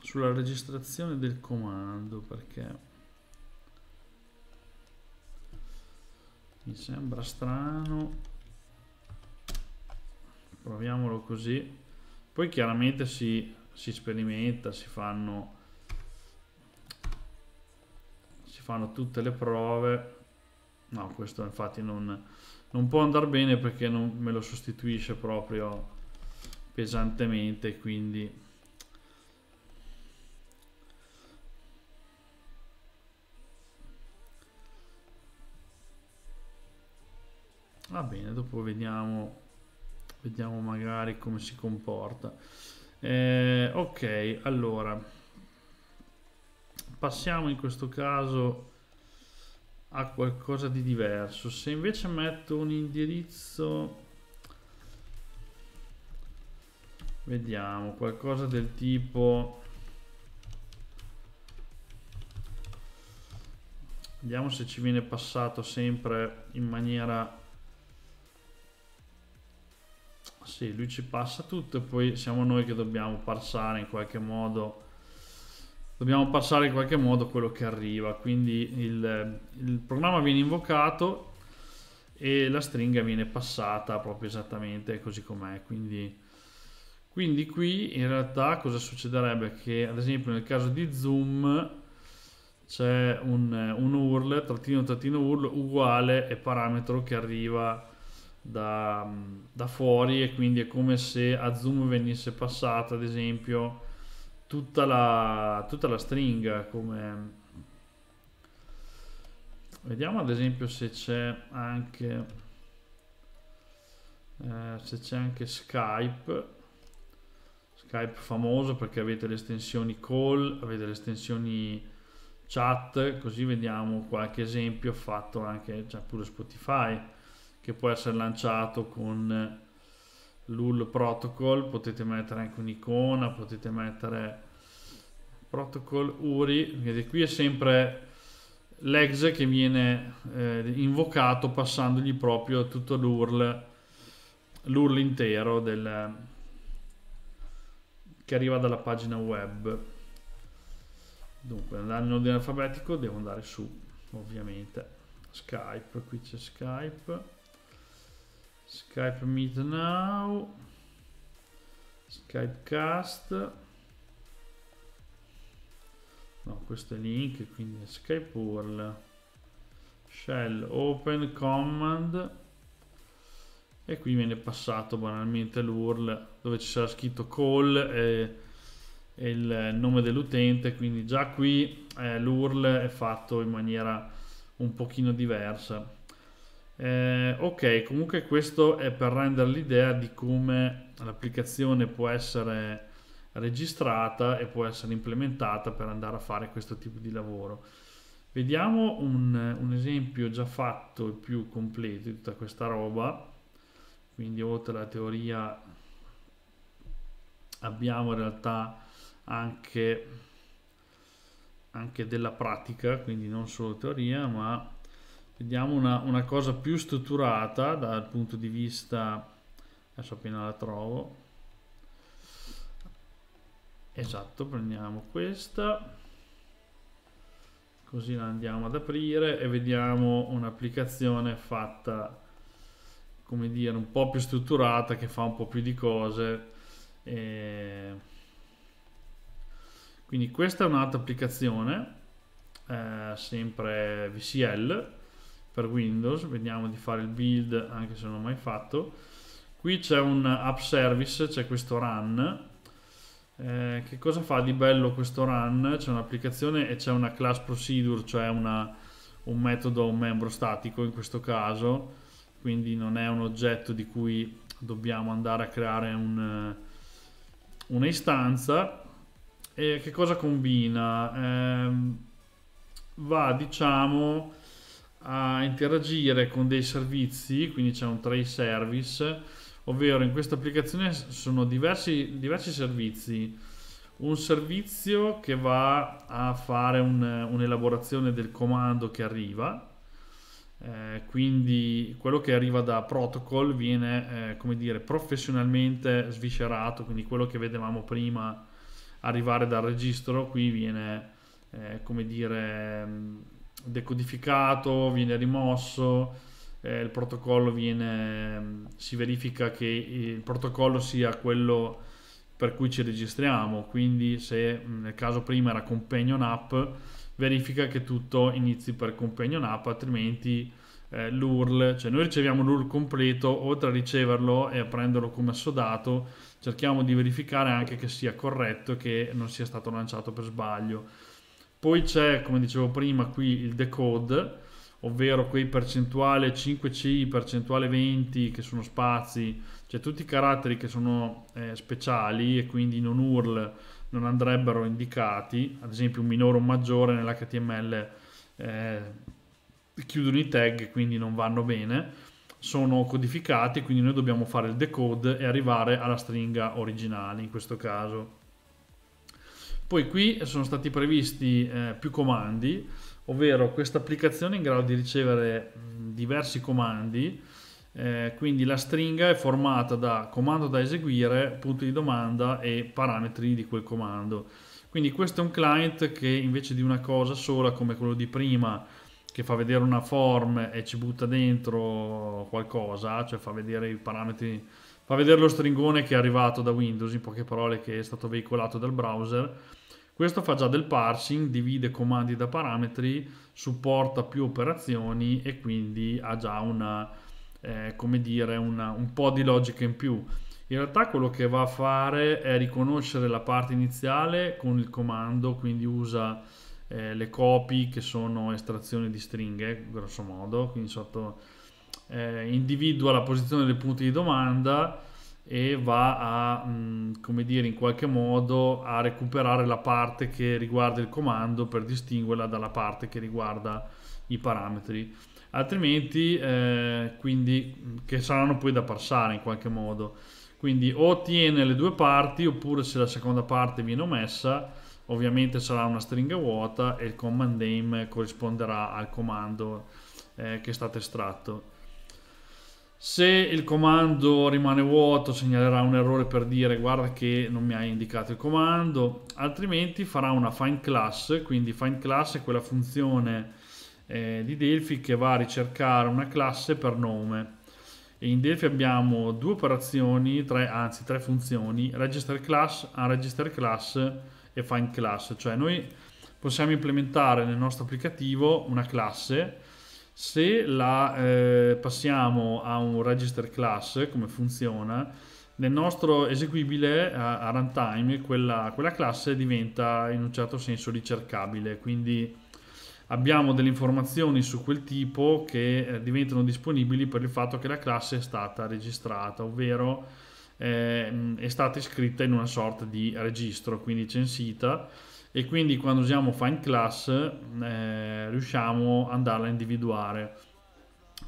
[SPEAKER 2] sulla registrazione del comando perché mi sembra strano. Proviamolo così. Poi chiaramente si, si sperimenta si fanno si fanno tutte le prove. No questo infatti non, non può andare bene perché non me lo sostituisce proprio pesantemente quindi va bene dopo vediamo vediamo magari come si comporta. Eh, ok allora passiamo in questo caso a qualcosa di diverso. Se invece metto un indirizzo vediamo qualcosa del tipo vediamo se ci viene passato sempre in maniera sì, lui ci passa tutto e poi siamo noi che dobbiamo passare in qualche modo dobbiamo passare in qualche modo quello che arriva. Quindi il, il programma viene invocato e la stringa viene passata proprio esattamente così com'è. Quindi, quindi qui in realtà cosa succederebbe? Che ad esempio nel caso di zoom c'è un, un url trattino trattino url uguale e parametro che arriva da, da fuori e quindi è come se a zoom venisse passata ad esempio tutta la, tutta la stringa come vediamo ad esempio se c'è anche eh, se c'è anche Skype. Skype famoso perché avete le estensioni call avete le estensioni chat così vediamo qualche esempio fatto anche già pure Spotify che può essere lanciato con l'UL protocol potete mettere anche un'icona potete mettere protocol URI vedete qui è sempre l'ex che viene eh, invocato passandogli proprio tutto l'URL l'URL intero del, che arriva dalla pagina web. Dunque andare in ordine alfabetico devo andare su ovviamente. Skype qui c'è Skype Skype Meet Now, Skype Cast, no questo è link, quindi Skype URL, shell open command. E qui viene passato banalmente l'URL dove ci sarà scritto call e, e il nome dell'utente, quindi già qui eh, l'URL è fatto in maniera un pochino diversa eh, ok, comunque questo è per rendere l'idea di come l'applicazione può essere registrata e può essere implementata per andare a fare questo tipo di lavoro. Vediamo un, un esempio già fatto e più completo di tutta questa roba quindi oltre alla teoria abbiamo in realtà anche, anche della pratica, quindi non solo teoria, ma vediamo una, una cosa più strutturata dal punto di vista, adesso appena la trovo, esatto, prendiamo questa, così la andiamo ad aprire e vediamo un'applicazione fatta come dire un po' più strutturata che fa un po' più di cose. E... quindi questa è un'altra applicazione eh, sempre VCL per Windows vediamo di fare il build anche se non l'ho mai fatto qui c'è un app service c'è questo run eh, che cosa fa di bello questo run? C'è un'applicazione e c'è una class procedure, cioè una, un metodo, un membro statico in questo caso, quindi non è un oggetto di cui dobbiamo andare a creare un, una istanza. E che cosa combina? Eh, va, diciamo, a interagire con dei servizi, quindi c'è un tray service ovvero in questa applicazione sono diversi, diversi servizi. Un servizio che va a fare un, un'elaborazione del comando che arriva, eh, quindi quello che arriva da protocol viene eh, come dire professionalmente sviscerato, quindi quello che vedevamo prima arrivare dal registro qui viene eh, come dire decodificato, viene rimosso eh, il protocollo viene, si verifica che il protocollo sia quello per cui ci registriamo, quindi se nel caso prima era companion app, verifica che tutto inizi per companion app, altrimenti eh, l'URL, cioè noi riceviamo l'URL completo, oltre a riceverlo e a prenderlo come assodato, cerchiamo di verificare anche che sia corretto e che non sia stato lanciato per sbaglio. Poi c'è, come dicevo prima, qui il decode, ovvero quei percentuale 5C, percentuale 20 che sono spazi, cioè tutti i caratteri che sono eh, speciali e quindi non URL non andrebbero indicati, ad esempio un minore o un maggiore nell'HTML eh, chiudono i tag quindi non vanno bene, sono codificati quindi noi dobbiamo fare il decode e arrivare alla stringa originale in questo caso. Poi qui sono stati previsti eh, più comandi, ovvero questa applicazione è in grado di ricevere diversi comandi, eh, quindi la stringa è formata da comando da eseguire, punto di domanda e parametri di quel comando. Quindi questo è un client che invece di una cosa sola come quello di prima che fa vedere una form e ci butta dentro qualcosa, cioè fa vedere i parametri, fa vedere lo stringone che è arrivato da Windows, in poche parole che è stato veicolato dal browser, questo fa già del parsing, divide comandi da parametri, supporta più operazioni e quindi ha già una, eh, come dire, una, un po' di logica in più. In realtà quello che va a fare è riconoscere la parte iniziale con il comando, quindi usa eh, le copy che sono estrazioni di stringhe, grosso modo, quindi sotto eh, individua la posizione dei punti di domanda e va a, mh, mm, come dire, in qualche modo a recuperare la parte che riguarda il comando per distinguerla dalla parte che riguarda i parametri. Altrimenti, eh, quindi, mm, che saranno poi da parsare in qualche modo. Quindi o ottiene le due parti oppure se la seconda parte viene omessa, ovviamente sarà una stringa vuota e il command name corrisponderà al comando eh, che è stato estratto. Se il comando rimane vuoto segnalerà un errore per dire guarda che non mi hai indicato il comando, altrimenti farà una find class, quindi find class è quella funzione eh, di Delphi che va a ricercare una classe per nome. E in Delphi abbiamo due operazioni, tre, anzi tre funzioni, register class, unregister class e find class, cioè noi possiamo implementare nel nostro applicativo una classe se la eh, passiamo a un register class, come funziona, nel nostro eseguibile a, a runtime quella, quella, classe diventa in un certo senso ricercabile, quindi abbiamo delle informazioni su quel tipo che eh, diventano disponibili per il fatto che la classe è stata registrata, ovvero eh, è stata iscritta in una sorta di registro, quindi censita e quindi quando usiamo find class eh, riusciamo ad andarla a individuare.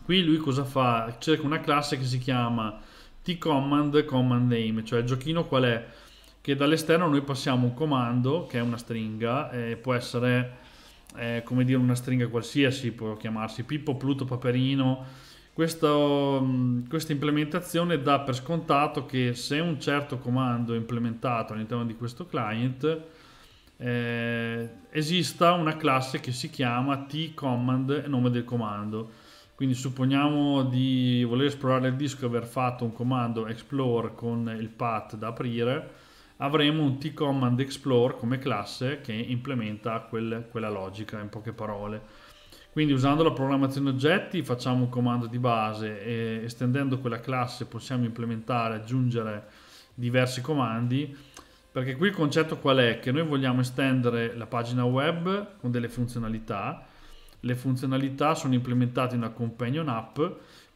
[SPEAKER 2] Qui lui cosa fa? Cerca una classe che si chiama tcommand command name, cioè il giochino qual è? Che dall'esterno noi passiamo un comando che è una stringa, eh, può essere eh, come dire una stringa qualsiasi, può chiamarsi Pippo, Pluto, Paperino. Questo, questa implementazione dà per scontato che se un certo comando è implementato all'interno di questo client, eh, esista una classe che si chiama tcommand, nome del comando. Quindi supponiamo di voler esplorare il disco e aver fatto un comando explore con il path da aprire, avremo un tcommand explore come classe che implementa quel, quella logica in poche parole. Quindi usando la programmazione oggetti facciamo un comando di base e estendendo quella classe possiamo implementare, aggiungere diversi comandi perché qui il concetto qual è? Che noi vogliamo estendere la pagina web con delle funzionalità, le funzionalità sono implementate in una companion app,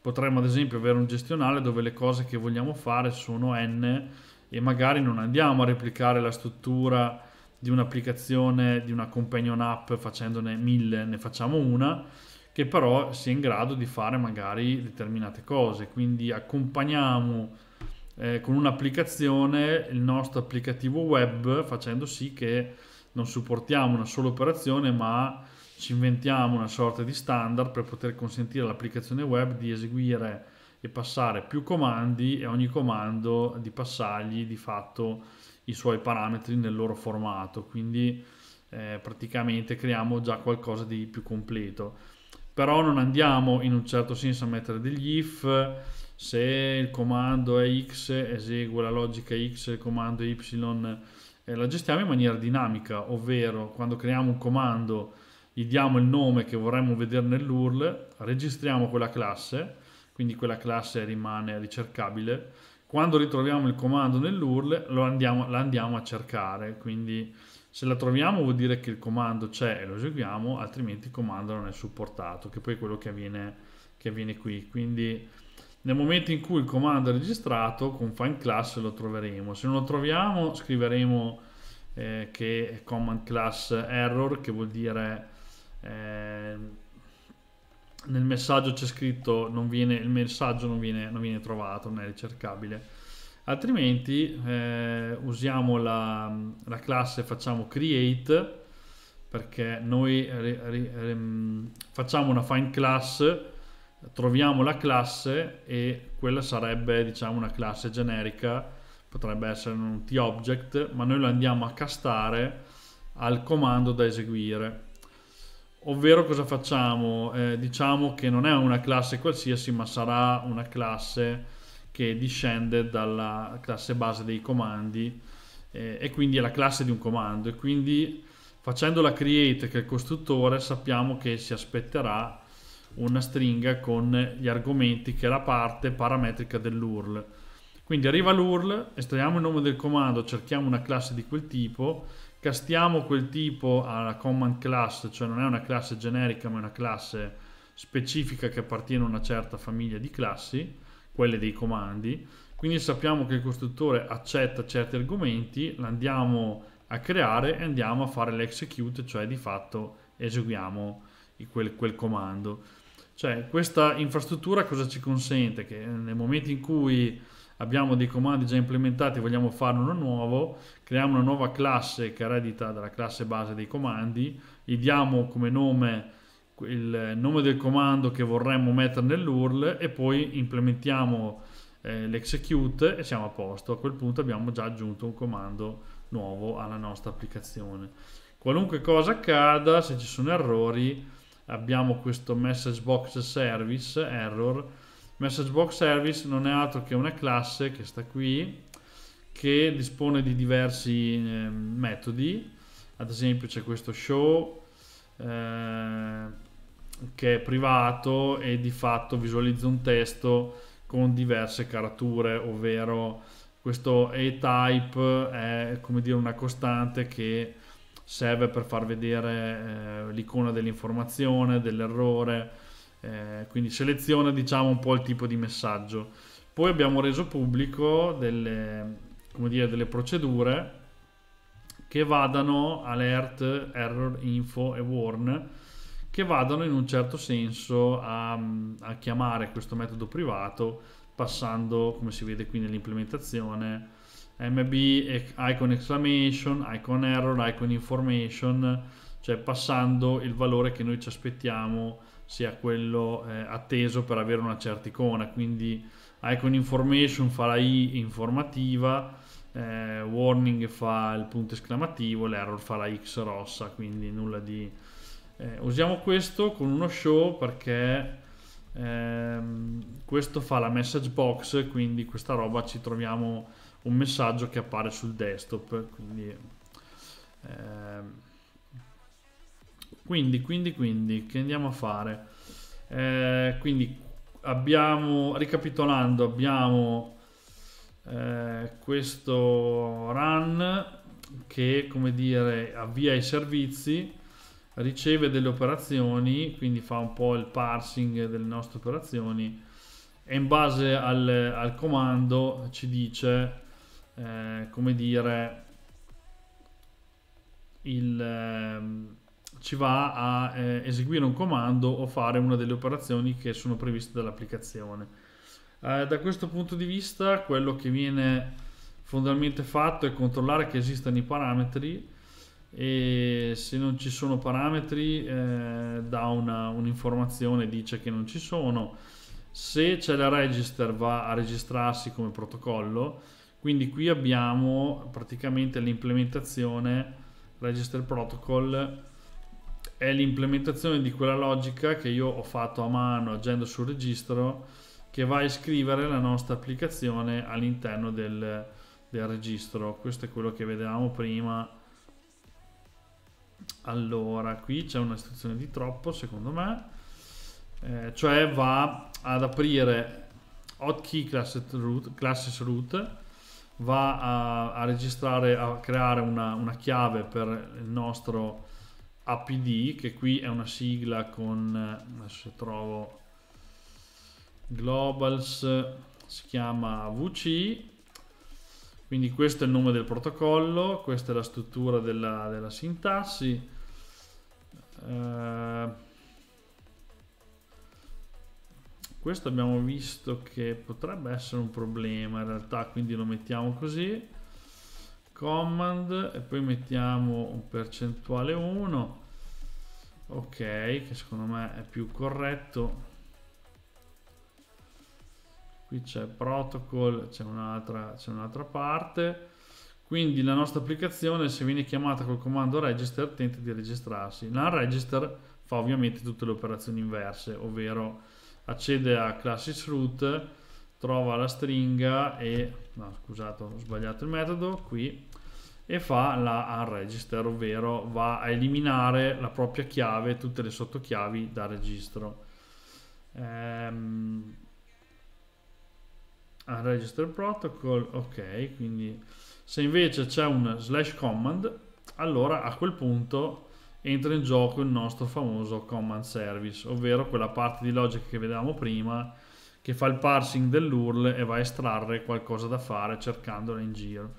[SPEAKER 2] potremmo ad esempio avere un gestionale dove le cose che vogliamo fare sono n e magari non andiamo a replicare la struttura di un'applicazione, di una companion app facendone mille, ne facciamo una che però sia in grado di fare magari determinate cose, quindi accompagniamo eh, con un'applicazione il nostro applicativo web facendo sì che non supportiamo una sola operazione ma ci inventiamo una sorta di standard per poter consentire all'applicazione web di eseguire e passare più comandi e ogni comando di passargli di fatto i suoi parametri nel loro formato. Quindi eh, praticamente creiamo già qualcosa di più completo. Però non andiamo in un certo senso a mettere degli if se il comando è x esegue la logica x, il comando y eh, la gestiamo in maniera dinamica, ovvero quando creiamo un comando gli diamo il nome che vorremmo vedere nell'URL, registriamo quella classe, quindi quella classe rimane ricercabile, quando ritroviamo il comando nell'URL andiamo, la andiamo a cercare, quindi se la troviamo vuol dire che il comando c'è e lo eseguiamo, altrimenti il comando non è supportato, che poi è quello che avviene, che avviene qui. Quindi nel momento in cui il comando è registrato, con find class lo troveremo. Se non lo troviamo, scriveremo eh, che command class error, che vuol dire eh, nel messaggio c'è scritto non viene, il messaggio non viene, non viene trovato, non è ricercabile. Altrimenti eh, usiamo la, la classe, facciamo create perché noi facciamo una find class troviamo la classe e quella sarebbe diciamo una classe generica potrebbe essere un t-object ma noi lo andiamo a castare al comando da eseguire. Ovvero cosa facciamo? Eh, diciamo che non è una classe qualsiasi ma sarà una classe che discende dalla classe base dei comandi eh, e quindi è la classe di un comando. E quindi facendo la create che è il costruttore sappiamo che si aspetterà una stringa con gli argomenti che è la parte parametrica dell'URL. Quindi arriva l'URL, estraiamo il nome del comando, cerchiamo una classe di quel tipo, castiamo quel tipo alla command class, cioè non è una classe generica ma è una classe specifica che appartiene a una certa famiglia di classi, quelle dei comandi. Quindi sappiamo che il costruttore accetta certi argomenti, l'andiamo a creare e andiamo a fare l'execute, cioè di fatto eseguiamo quel, quel comando. Cioè, questa infrastruttura cosa ci consente? Che nel momento in cui abbiamo dei comandi già implementati e vogliamo fare uno nuovo, creiamo una nuova classe che eredita dalla classe base dei comandi, gli diamo come nome il nome del comando che vorremmo mettere nell'URL e poi implementiamo eh, l'execute e siamo a posto. A quel punto abbiamo già aggiunto un comando nuovo alla nostra applicazione. Qualunque cosa accada, se ci sono errori, abbiamo questo message box service error. Message box service non è altro che una classe che sta qui che dispone di diversi eh, metodi. Ad esempio c'è questo show eh, che è privato e di fatto visualizza un testo con diverse carature ovvero questo e-type è come dire una costante che serve per far vedere eh, l'icona dell'informazione, dell'errore, eh, quindi seleziona diciamo un po' il tipo di messaggio. Poi abbiamo reso pubblico delle, dire, delle procedure che vadano alert, error, info e warn che vadano in un certo senso a, a chiamare questo metodo privato passando come si vede qui nell'implementazione MB icon exclamation, icon error, icon information, cioè passando il valore che noi ci aspettiamo sia quello eh, atteso per avere una certa icona, quindi icon information fa la i informativa, eh, warning fa il punto esclamativo, l'error fa la x rossa, quindi nulla di... Eh, usiamo questo con uno show perché ehm, questo fa la message box, quindi questa roba ci troviamo un messaggio che appare sul desktop quindi eh, quindi quindi quindi che andiamo a fare? Eh, quindi abbiamo ricapitolando abbiamo eh, questo run che come dire avvia i servizi riceve delle operazioni quindi fa un po' il parsing delle nostre operazioni e in base al, al comando ci dice eh, come dire, il, eh, ci va a eh, eseguire un comando o fare una delle operazioni che sono previste dall'applicazione. Eh, da questo punto di vista, quello che viene fondamentalmente fatto è controllare che esistano i parametri e se non ci sono parametri eh, una, un'informazione, dice che non ci sono. Se c'è la register va a registrarsi come protocollo quindi qui abbiamo praticamente l'implementazione register protocol è l'implementazione di quella logica che io ho fatto a mano agendo sul registro che va a iscrivere la nostra applicazione all'interno del, del registro. Questo è quello che vedevamo prima. Allora qui c'è una istruzione di troppo secondo me. Eh, cioè va ad aprire hotkey classes root, classes root va a, a registrare, a creare una, una, chiave per il nostro APD, che qui è una sigla con, adesso trovo, Globals, si chiama VC, quindi questo è il nome del protocollo, questa è la struttura della, della sintassi. Uh, questo abbiamo visto che potrebbe essere un problema in realtà quindi lo mettiamo così. Command e poi mettiamo un percentuale 1 ok che secondo me è più corretto. Qui c'è protocol c'è un'altra un'altra parte. Quindi la nostra applicazione se viene chiamata col comando register tenta di registrarsi. La register fa ovviamente tutte le operazioni inverse ovvero accede a classes root trova la stringa e no scusate ho sbagliato il metodo qui e fa la unregister ovvero va a eliminare la propria chiave tutte le sottochiavi da registro. Ehm, unregister protocol ok quindi se invece c'è un slash command allora a quel punto entra in gioco il nostro famoso command service, ovvero quella parte di logica che vedevamo prima che fa il parsing dell'URL e va a estrarre qualcosa da fare cercandola in giro.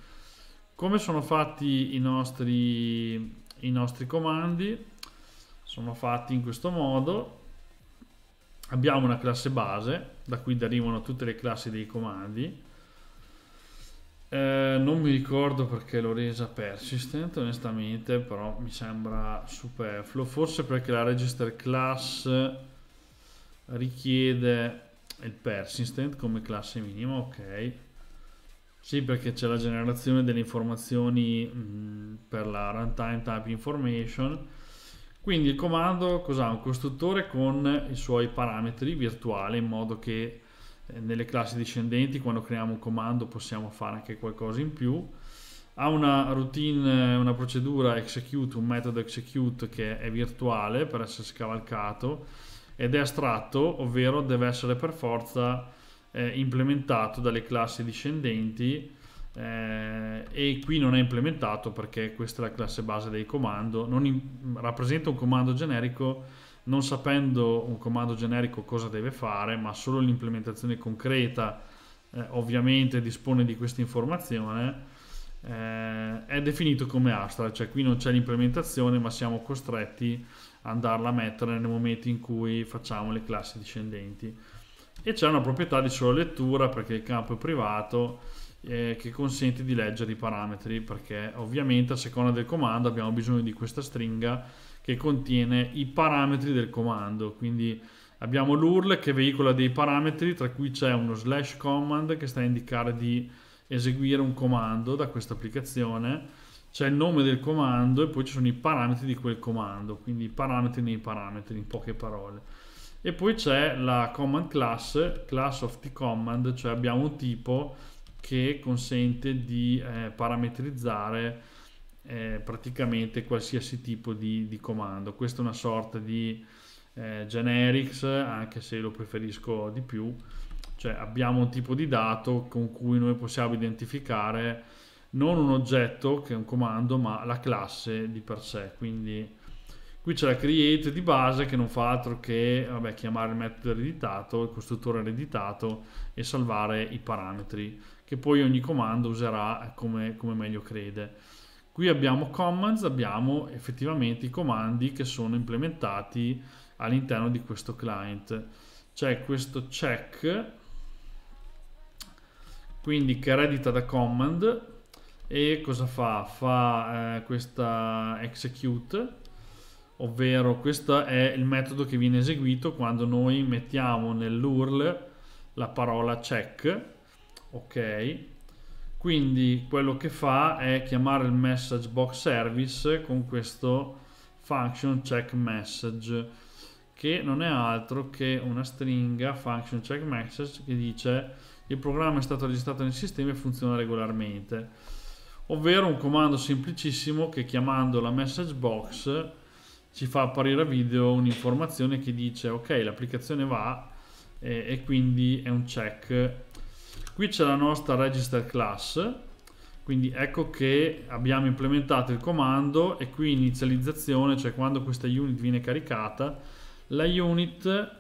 [SPEAKER 2] Come sono fatti i nostri, i nostri comandi? Sono fatti in questo modo. Abbiamo una classe base, da cui derivano tutte le classi dei comandi eh, non mi ricordo perché l'ho resa persistent onestamente, però mi sembra superfluo, forse perché la register class richiede il persistent come classe minima, ok. Sì, perché c'è la generazione delle informazioni mh, per la runtime type information. Quindi il comando cos'ha? Un costruttore con i suoi parametri virtuali in modo che nelle classi discendenti quando creiamo un comando possiamo fare anche qualcosa in più. Ha una routine, una procedura execute, un metodo execute che è virtuale per essere scavalcato ed è astratto, ovvero deve essere per forza eh, implementato dalle classi discendenti eh, e qui non è implementato perché questa è la classe base del comando, non rappresenta un comando generico non sapendo un comando generico cosa deve fare, ma solo l'implementazione concreta eh, ovviamente dispone di questa informazione, eh, è definito come Astra, cioè qui non c'è l'implementazione, ma siamo costretti ad andarla a mettere nel momento in cui facciamo le classi discendenti. e c'è una proprietà di sola lettura perché il campo è privato eh, che consente di leggere i parametri perché ovviamente a seconda del comando abbiamo bisogno di questa stringa che contiene i parametri del comando. Quindi abbiamo l'URL che veicola dei parametri tra cui c'è uno slash command che sta a indicare di eseguire un comando da questa applicazione. C'è il nome del comando e poi ci sono i parametri di quel comando. Quindi i parametri nei parametri in poche parole. E poi c'è la command class class of the command cioè abbiamo un tipo che consente di eh, parametrizzare eh, praticamente qualsiasi tipo di, di, comando. Questa è una sorta di eh, generics, anche se lo preferisco di più, cioè abbiamo un tipo di dato con cui noi possiamo identificare non un oggetto che è un comando, ma la classe di per sé. Quindi qui c'è la create di base che non fa altro che vabbè, chiamare il metodo ereditato, il costruttore ereditato e salvare i parametri che poi ogni comando userà come, come meglio crede. Qui abbiamo commands, abbiamo effettivamente i comandi che sono implementati all'interno di questo client. C'è questo check, quindi che eredita da command e cosa fa? Fa eh, questa execute, ovvero questo è il metodo che viene eseguito quando noi mettiamo nell'URL la parola check ok quindi quello che fa è chiamare il message box service con questo function check message che non è altro che una stringa function check message che dice il programma è stato registrato nel sistema e funziona regolarmente. Ovvero un comando semplicissimo che chiamando la message box ci fa apparire a video un'informazione che dice ok l'applicazione va e, e quindi è un check Qui c'è la nostra register class, quindi ecco che abbiamo implementato il comando e qui inizializzazione, cioè quando questa unit viene caricata, la unit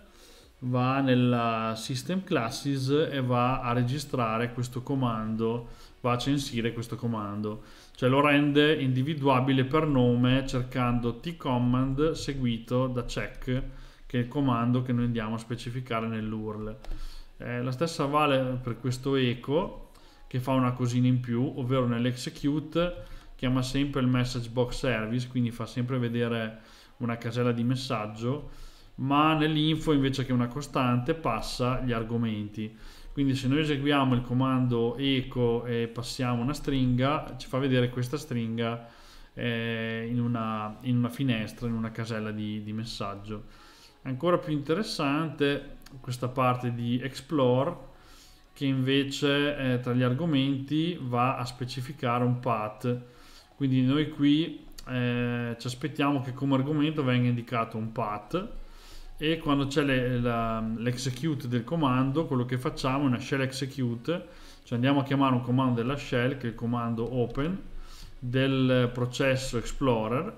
[SPEAKER 2] va nella system classes e va a registrare questo comando, va a censire questo comando, cioè lo rende individuabile per nome cercando tcommand seguito da check, che è il comando che noi andiamo a specificare nell'URL. Eh, la stessa vale per questo echo che fa una cosina in più, ovvero nell'execute chiama sempre il message box service, quindi fa sempre vedere una casella di messaggio, ma nell'info invece che una costante passa gli argomenti. Quindi se noi eseguiamo il comando echo e passiamo una stringa, ci fa vedere questa stringa eh, in, una, in, una, finestra, in una casella di, di messaggio. Ancora più interessante questa parte di explore che invece eh, tra gli argomenti va a specificare un path. Quindi noi qui eh, ci aspettiamo che come argomento venga indicato un path e quando c'è l'execute del comando quello che facciamo è una shell execute. Cioè andiamo a chiamare un comando della shell che è il comando open del processo explorer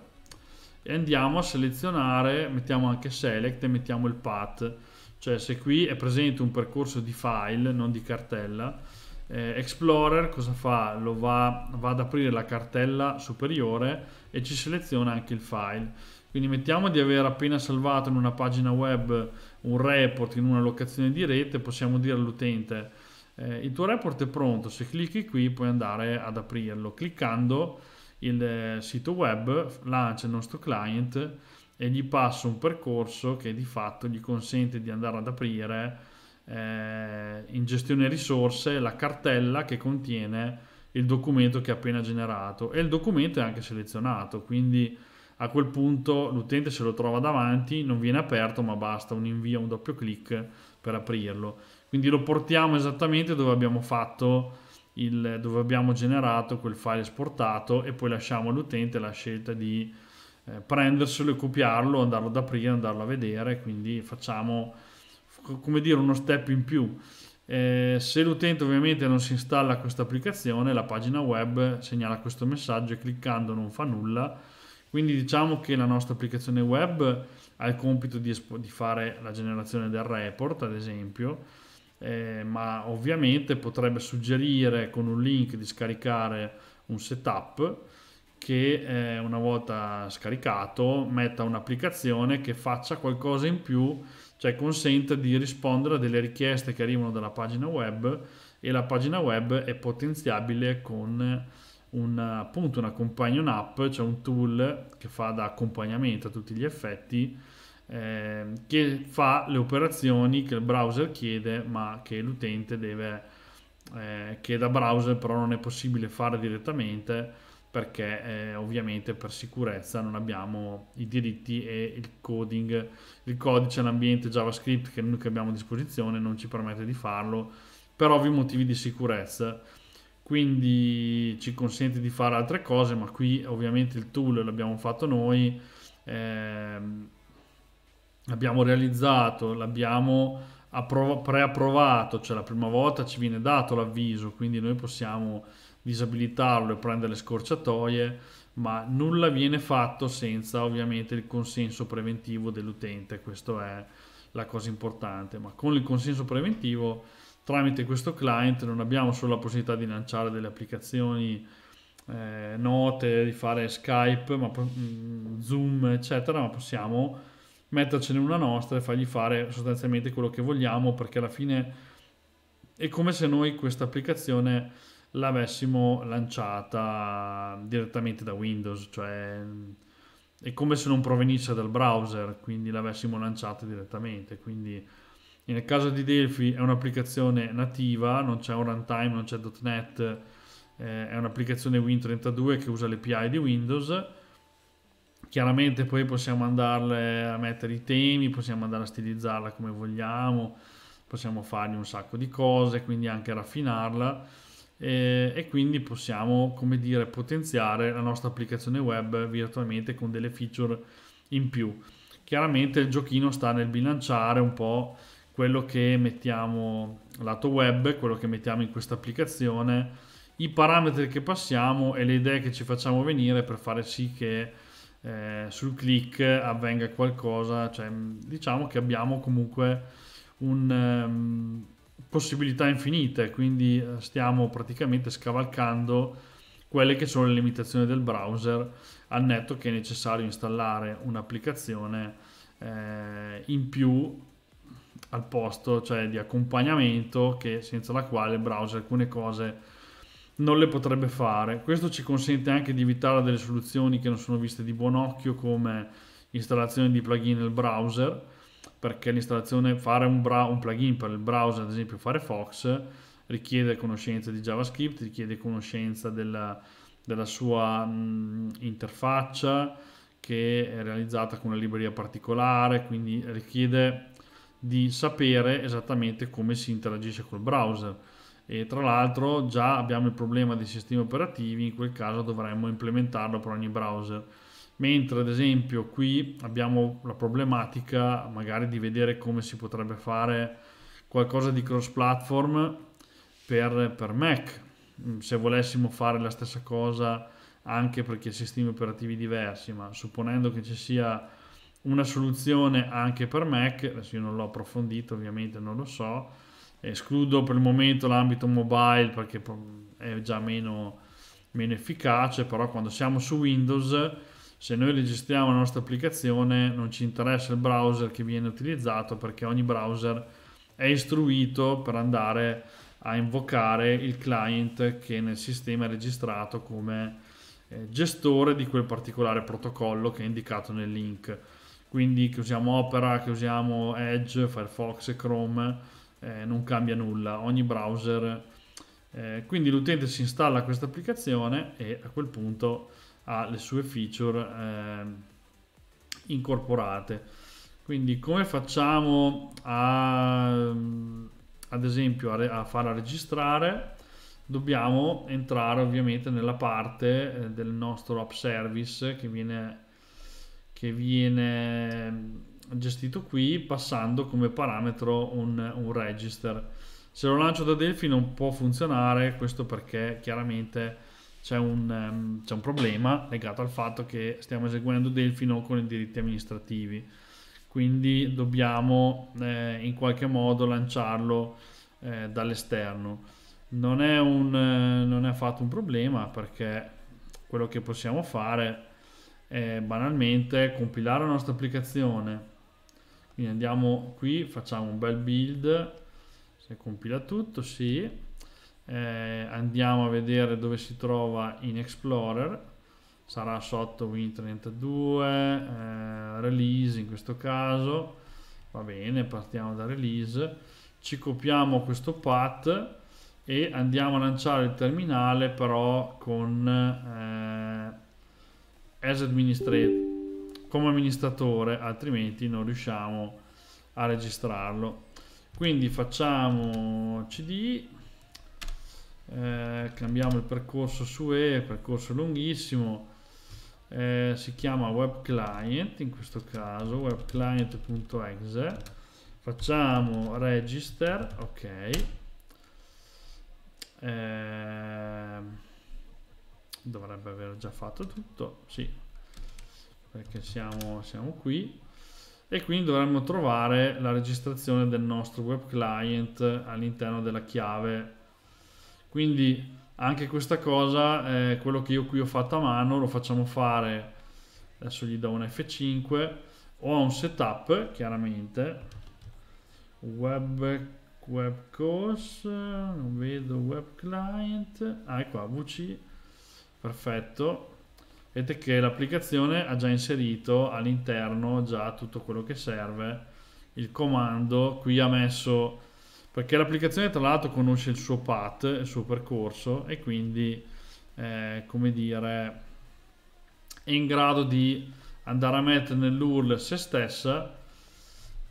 [SPEAKER 2] e andiamo a selezionare mettiamo anche select e mettiamo il path cioè se qui è presente un percorso di file, non di cartella, eh, Explorer cosa fa? Lo va, va, ad aprire la cartella superiore e ci seleziona anche il file. Quindi mettiamo di aver appena salvato in una pagina web un report in una locazione di rete, possiamo dire all'utente eh, il tuo report è pronto, se clicchi qui puoi andare ad aprirlo. Cliccando il eh, sito web lancia il nostro client e gli passo un percorso che di fatto gli consente di andare ad aprire eh, in gestione risorse la cartella che contiene il documento che ha appena generato. E il documento è anche selezionato quindi a quel punto l'utente se lo trova davanti non viene aperto ma basta un invio un doppio clic per aprirlo. Quindi lo portiamo esattamente dove abbiamo fatto il, dove abbiamo generato quel file esportato e poi lasciamo all'utente la scelta di eh, prenderselo e copiarlo, andarlo ad aprire, andarlo a vedere, quindi facciamo come dire uno step in più. Eh, se l'utente ovviamente non si installa questa applicazione, la pagina web segnala questo messaggio e cliccando non fa nulla. Quindi diciamo che la nostra applicazione web ha il compito di, di fare la generazione del report, ad esempio, eh, ma ovviamente potrebbe suggerire con un link di scaricare un setup che eh, una volta scaricato metta un'applicazione che faccia qualcosa in più cioè consente di rispondere a delle richieste che arrivano dalla pagina web e la pagina web è potenziabile con un, appunto una companion app, cioè un tool che fa da accompagnamento a tutti gli effetti eh, che fa le operazioni che il browser chiede ma che l'utente deve eh, che da browser però non è possibile fare direttamente perché eh, ovviamente per sicurezza non abbiamo i diritti e il coding, il codice, l'ambiente JavaScript che noi che abbiamo a disposizione non ci permette di farlo per ovvi motivi di sicurezza. Quindi ci consente di fare altre cose, ma qui ovviamente il tool l'abbiamo fatto noi, ehm, l'abbiamo realizzato, l'abbiamo preapprovato, cioè la prima volta ci viene dato l'avviso, quindi noi possiamo disabilitarlo e prendere le scorciatoie, ma nulla viene fatto senza ovviamente il consenso preventivo dell'utente, questa è la cosa importante, ma con il consenso preventivo tramite questo client non abbiamo solo la possibilità di lanciare delle applicazioni eh, note, di fare Skype, ma, mm, Zoom, eccetera, ma possiamo mettercene una nostra e fargli fare sostanzialmente quello che vogliamo perché alla fine è come se noi questa applicazione l'avessimo lanciata direttamente da Windows, cioè è come se non provenisse dal browser, quindi l'avessimo lanciata direttamente. Quindi nel caso di Delphi è un'applicazione nativa, non c'è un runtime, non c'è .NET, eh, è un'applicazione Win32 che usa l'API di Windows. Chiaramente poi possiamo andarle a mettere i temi, possiamo andare a stilizzarla come vogliamo, possiamo fargli un sacco di cose, quindi anche raffinarla e, e quindi possiamo, come dire, potenziare la nostra applicazione web virtualmente con delle feature in più. Chiaramente il giochino sta nel bilanciare un po' quello che mettiamo lato web, quello che mettiamo in questa applicazione, i parametri che passiamo e le idee che ci facciamo venire per fare sì che eh, sul click avvenga qualcosa, cioè diciamo che abbiamo comunque un, um, possibilità infinite, quindi eh, stiamo praticamente scavalcando quelle che sono le limitazioni del browser, al netto che è necessario installare un'applicazione eh, in più al posto, cioè di accompagnamento, che senza la quale il browser alcune cose non le potrebbe fare. Questo ci consente anche di evitare delle soluzioni che non sono viste di buon occhio come installazione di plugin nel browser perché l'installazione, fare un, bra- un plugin per il browser, ad esempio Firefox, richiede conoscenza di JavaScript, richiede conoscenza della, della sua mh, interfaccia che è realizzata con una libreria particolare, quindi richiede di sapere esattamente come si interagisce col browser. E tra l'altro già abbiamo il problema dei sistemi operativi, in quel caso dovremmo implementarlo per ogni browser mentre ad esempio qui abbiamo la problematica magari di vedere come si potrebbe fare qualcosa di cross platform per, per Mac. Mm, se volessimo fare la stessa cosa anche perché sistemi operativi diversi ma supponendo che ci sia una soluzione anche per Mac adesso io non l'ho approfondito ovviamente non lo so escludo per il momento l'ambito mobile perché è già meno, meno efficace però quando siamo su Windows se noi registriamo la nostra applicazione non ci interessa il browser che viene utilizzato perché ogni browser è istruito per andare a invocare il client che nel sistema è registrato come eh, gestore di quel particolare protocollo che è indicato nel link. Quindi che usiamo Opera, che usiamo Edge, Firefox e Chrome, eh, non cambia nulla, ogni browser. Eh, quindi l'utente si installa questa applicazione e a quel punto ha le sue feature eh, incorporate. Quindi come facciamo a, ad esempio a, a farla registrare? Dobbiamo entrare ovviamente nella parte eh, del nostro app service che viene, che viene gestito qui passando come parametro un, un register. Se lo lancio da Delphi non può funzionare, questo perché chiaramente c'è un, um, c'è un, problema legato al fatto che stiamo eseguendo Delphi non con i diritti amministrativi, quindi dobbiamo eh, in qualche modo lanciarlo eh, dall'esterno. Non è, un, eh, non è affatto un problema perché quello che possiamo fare è banalmente compilare la nostra applicazione, quindi andiamo qui facciamo un bel build. Se compila tutto sì eh, andiamo a vedere dove si trova in Explorer. Sarà sotto Win32 eh, release in questo caso. Va bene partiamo da release. Ci copiamo questo path e andiamo a lanciare il terminale però con eh, as administrator come amministratore altrimenti non riusciamo a registrarlo. Quindi facciamo cd eh, cambiamo il percorso su E percorso lunghissimo. Eh, si chiama web client in questo caso web client.exe facciamo register ok. Eh, dovrebbe aver già fatto tutto sì perché siamo, siamo qui. E quindi dovremmo trovare la registrazione del nostro web client all'interno della chiave quindi anche questa cosa eh, quello che io qui ho fatto a mano lo facciamo fare adesso gli do un F5 ho un setup chiaramente web web course non vedo web client ah è qua VC perfetto. Vedete che l'applicazione ha già inserito all'interno già tutto quello che serve. Il comando qui ha messo perché l'applicazione tra l'altro conosce il suo path, il suo percorso e quindi eh, come dire è in grado di andare a mettere nell'URL se stessa.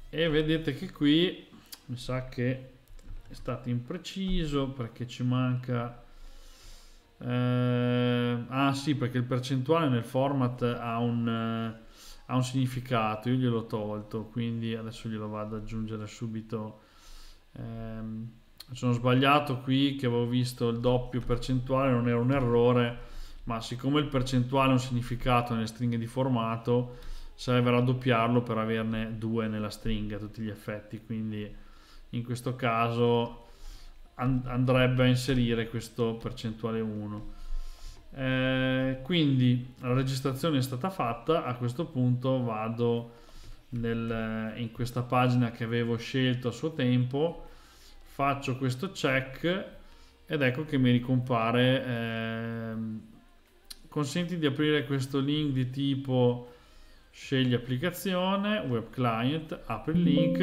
[SPEAKER 2] E vedete che qui mi sa che è stato impreciso perché ci manca eh, ah sì perché il percentuale nel format ha un, eh, ha un significato io gliel'ho tolto quindi adesso glielo vado ad aggiungere subito ehm, sono sbagliato qui che avevo visto il doppio percentuale non era un errore ma siccome il percentuale ha un significato nelle stringhe di formato serve raddoppiarlo per averne due nella stringa a tutti gli effetti. Quindi in questo caso and andrebbe a inserire questo percentuale 1 eh, quindi la registrazione è stata fatta a questo punto vado nel, in questa pagina che avevo scelto a suo tempo faccio questo check ed ecco che mi ricompare eh, consenti di aprire questo link di tipo scegli applicazione web client apri il link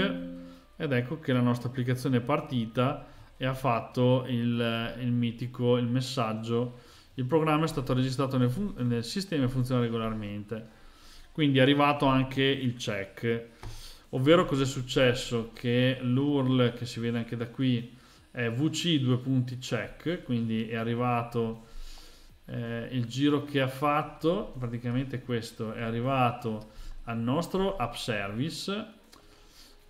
[SPEAKER 2] ed ecco che la nostra applicazione è partita e ha fatto il, il mitico il messaggio. Il programma è stato registrato nel, nel sistema e funziona regolarmente quindi è arrivato anche il check. Ovvero cosa è successo? Che l'URL che si vede anche da qui è vc due punti check. Quindi è arrivato eh, il giro che ha fatto praticamente questo è arrivato al nostro app service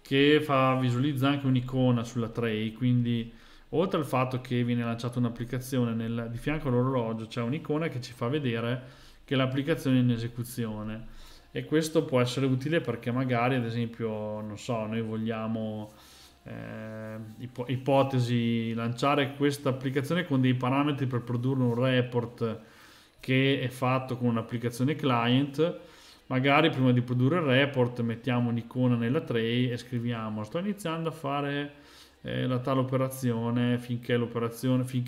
[SPEAKER 2] che fa visualizza anche un'icona sulla tray. Quindi oltre al fatto che viene lanciata un'applicazione nel, di fianco all'orologio c'è un'icona che ci fa vedere che l'applicazione è in esecuzione e questo può essere utile perché magari ad esempio non so noi vogliamo eh, ipo- ipotesi lanciare questa applicazione con dei parametri per produrre un report che è fatto con un'applicazione client. Magari prima di produrre il report mettiamo un'icona nella tray e scriviamo sto iniziando a fare eh, la tale operazione finché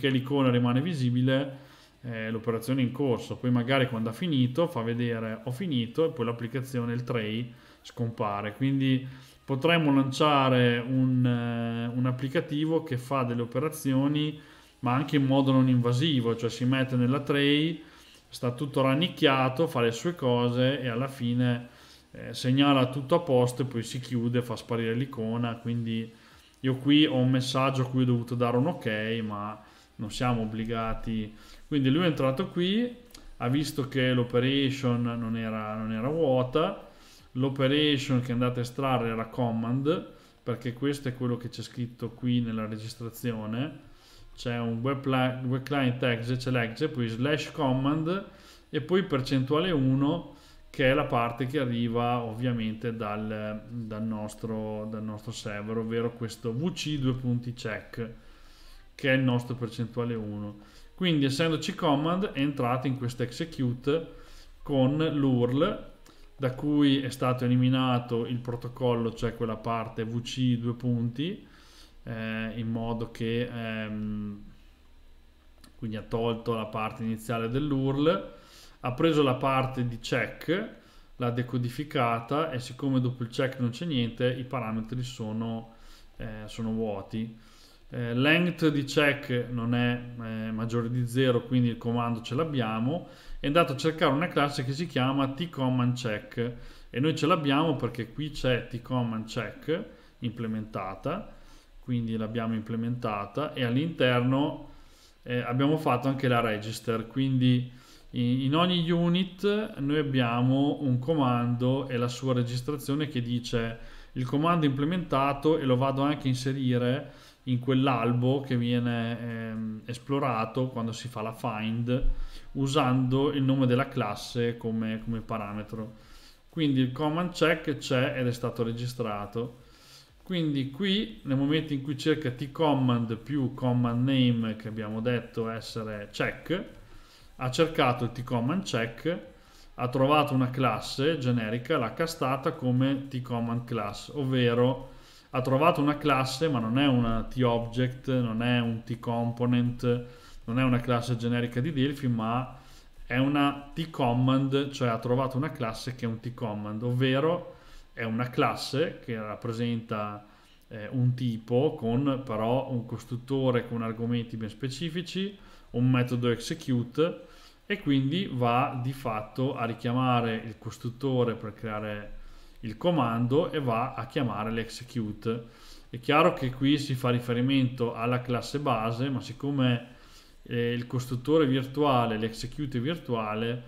[SPEAKER 2] l'icona rimane visibile eh, l'operazione in corso, poi magari quando ha finito fa vedere ho finito e poi l'applicazione, il tray scompare. Quindi potremmo lanciare un, eh, un applicativo che fa delle operazioni ma anche in modo non invasivo, cioè si mette nella tray, sta tutto rannicchiato, fa le sue cose e alla fine eh, segnala tutto a posto e poi si chiude, fa sparire l'icona, quindi io qui ho un messaggio a cui ho dovuto dare un ok, ma non siamo obbligati. Quindi lui è entrato qui, ha visto che l'operation non era, non era vuota, l'operation che andate a estrarre era command, perché questo è quello che c'è scritto qui nella registrazione. C'è un web, web client exe, c'è l'exe, poi slash command e poi percentuale 1 che è la parte che arriva ovviamente dal, dal, nostro, dal nostro server, ovvero questo vc 2.check che è il nostro percentuale 1. Quindi essendoci command è entrato in questo execute con l'URL da cui è stato eliminato il protocollo, cioè quella parte VC due punti, eh, in modo che ehm, quindi ha tolto la parte iniziale dell'URL, ha preso la parte di check, l'ha decodificata e siccome dopo il check non c'è niente, i parametri sono, eh, sono vuoti. Eh, length di check non è eh, maggiore di 0, quindi il comando ce l'abbiamo. È andato a cercare una classe che si chiama tcommand check. E noi ce l'abbiamo perché qui c'è tcommand check implementata. Quindi l'abbiamo implementata e all'interno eh, abbiamo fatto anche la register. Quindi in, in ogni unit noi abbiamo un comando e la sua registrazione che dice il comando implementato e lo vado anche a inserire in quell'albo che viene ehm, esplorato quando si fa la find usando il nome della classe come, come parametro. Quindi il command check c'è ed è stato registrato. Quindi qui nel momento in cui cerca tcommand più command name che abbiamo detto essere check, ha cercato il tcommand check, ha trovato una classe generica, l'ha castata come tcommand class, ovvero ha trovato una classe ma non è una t-object, non è un t-component, non è una classe generica di Delphi, ma è una t-command, cioè ha trovato una classe che è un t-command, ovvero è una classe che rappresenta eh, un tipo con però un costruttore con argomenti ben specifici, un metodo execute e quindi va di fatto a richiamare il costruttore per creare il comando e va a chiamare l'execute. È chiaro che qui si fa riferimento alla classe base, ma siccome eh, il costruttore virtuale, l'execute virtuale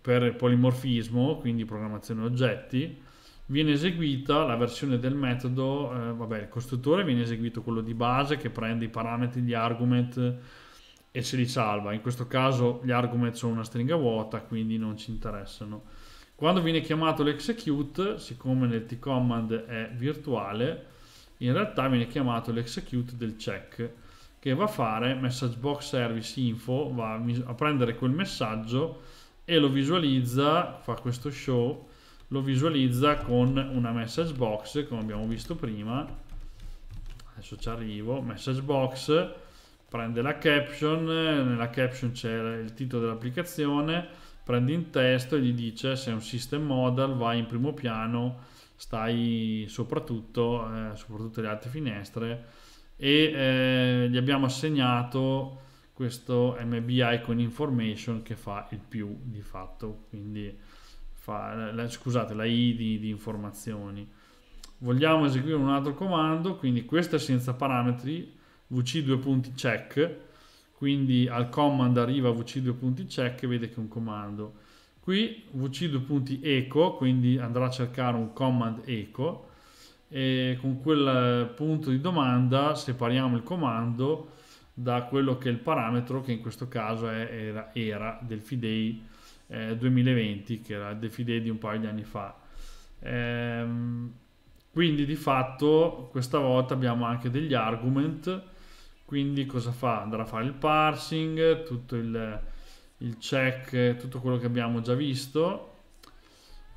[SPEAKER 2] per polimorfismo, quindi programmazione oggetti, viene eseguita la versione del metodo, eh, vabbè, il costruttore viene eseguito quello di base che prende i parametri, gli argument e se li salva. In questo caso gli argument sono una stringa vuota, quindi non ci interessano. Quando viene chiamato l'execute, siccome nel tcommand è virtuale, in realtà viene chiamato l'execute del check che va a fare message box service info, va a prendere quel messaggio e lo visualizza, fa questo show, lo visualizza con una message box come abbiamo visto prima. Adesso ci arrivo, message box, prende la caption, nella caption c'è il titolo dell'applicazione, prende in testo e gli dice se è un system model vai in primo piano stai soprattutto eh, soprattutto le altre finestre e eh, gli abbiamo assegnato questo MB icon information che fa il più di fatto. Quindi fa la, scusate la i di, di informazioni. Vogliamo eseguire un altro comando? Quindi questo è senza parametri vc 2 punti check quindi al command arriva vc2.check e vede che è un comando. Qui vc2.echo quindi andrà a cercare un command echo e con quel punto di domanda separiamo il comando da quello che è il parametro che in questo caso è, era, era, del FIDEI eh, 2020 che era del FIDEI di un paio di anni fa. Ehm, quindi di fatto questa volta abbiamo anche degli argument quindi cosa fa? Andrà a fare il parsing, tutto il, il check, tutto quello che abbiamo già visto.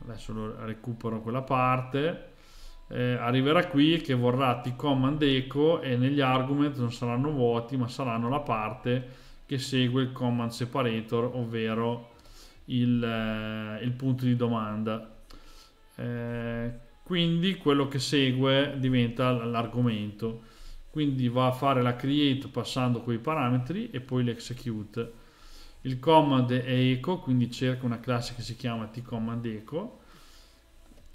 [SPEAKER 2] Adesso recupero quella parte. Eh, arriverà qui che vorrà t-command echo e negli argument non saranno vuoti ma saranno la parte che segue il command separator ovvero il, eh, il punto di domanda eh, quindi quello che segue diventa l'argomento quindi va a fare la create passando quei parametri e poi l'execute. Il command è echo quindi cerca una classe che si chiama tcommand echo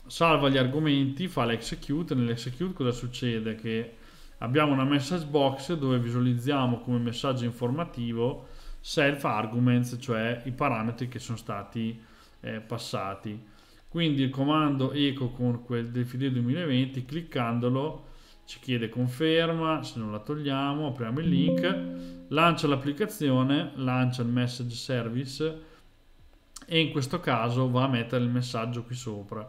[SPEAKER 2] salva gli argomenti fa l'execute. Nell'execute cosa succede? Che abbiamo una message box dove visualizziamo come messaggio informativo self arguments cioè i parametri che sono stati eh, passati. Quindi il comando echo con quel del FIDE 2020 cliccandolo ci chiede conferma, se non la togliamo, apriamo il link, lancia l'applicazione, lancia il message service e in questo caso va a mettere il messaggio qui sopra.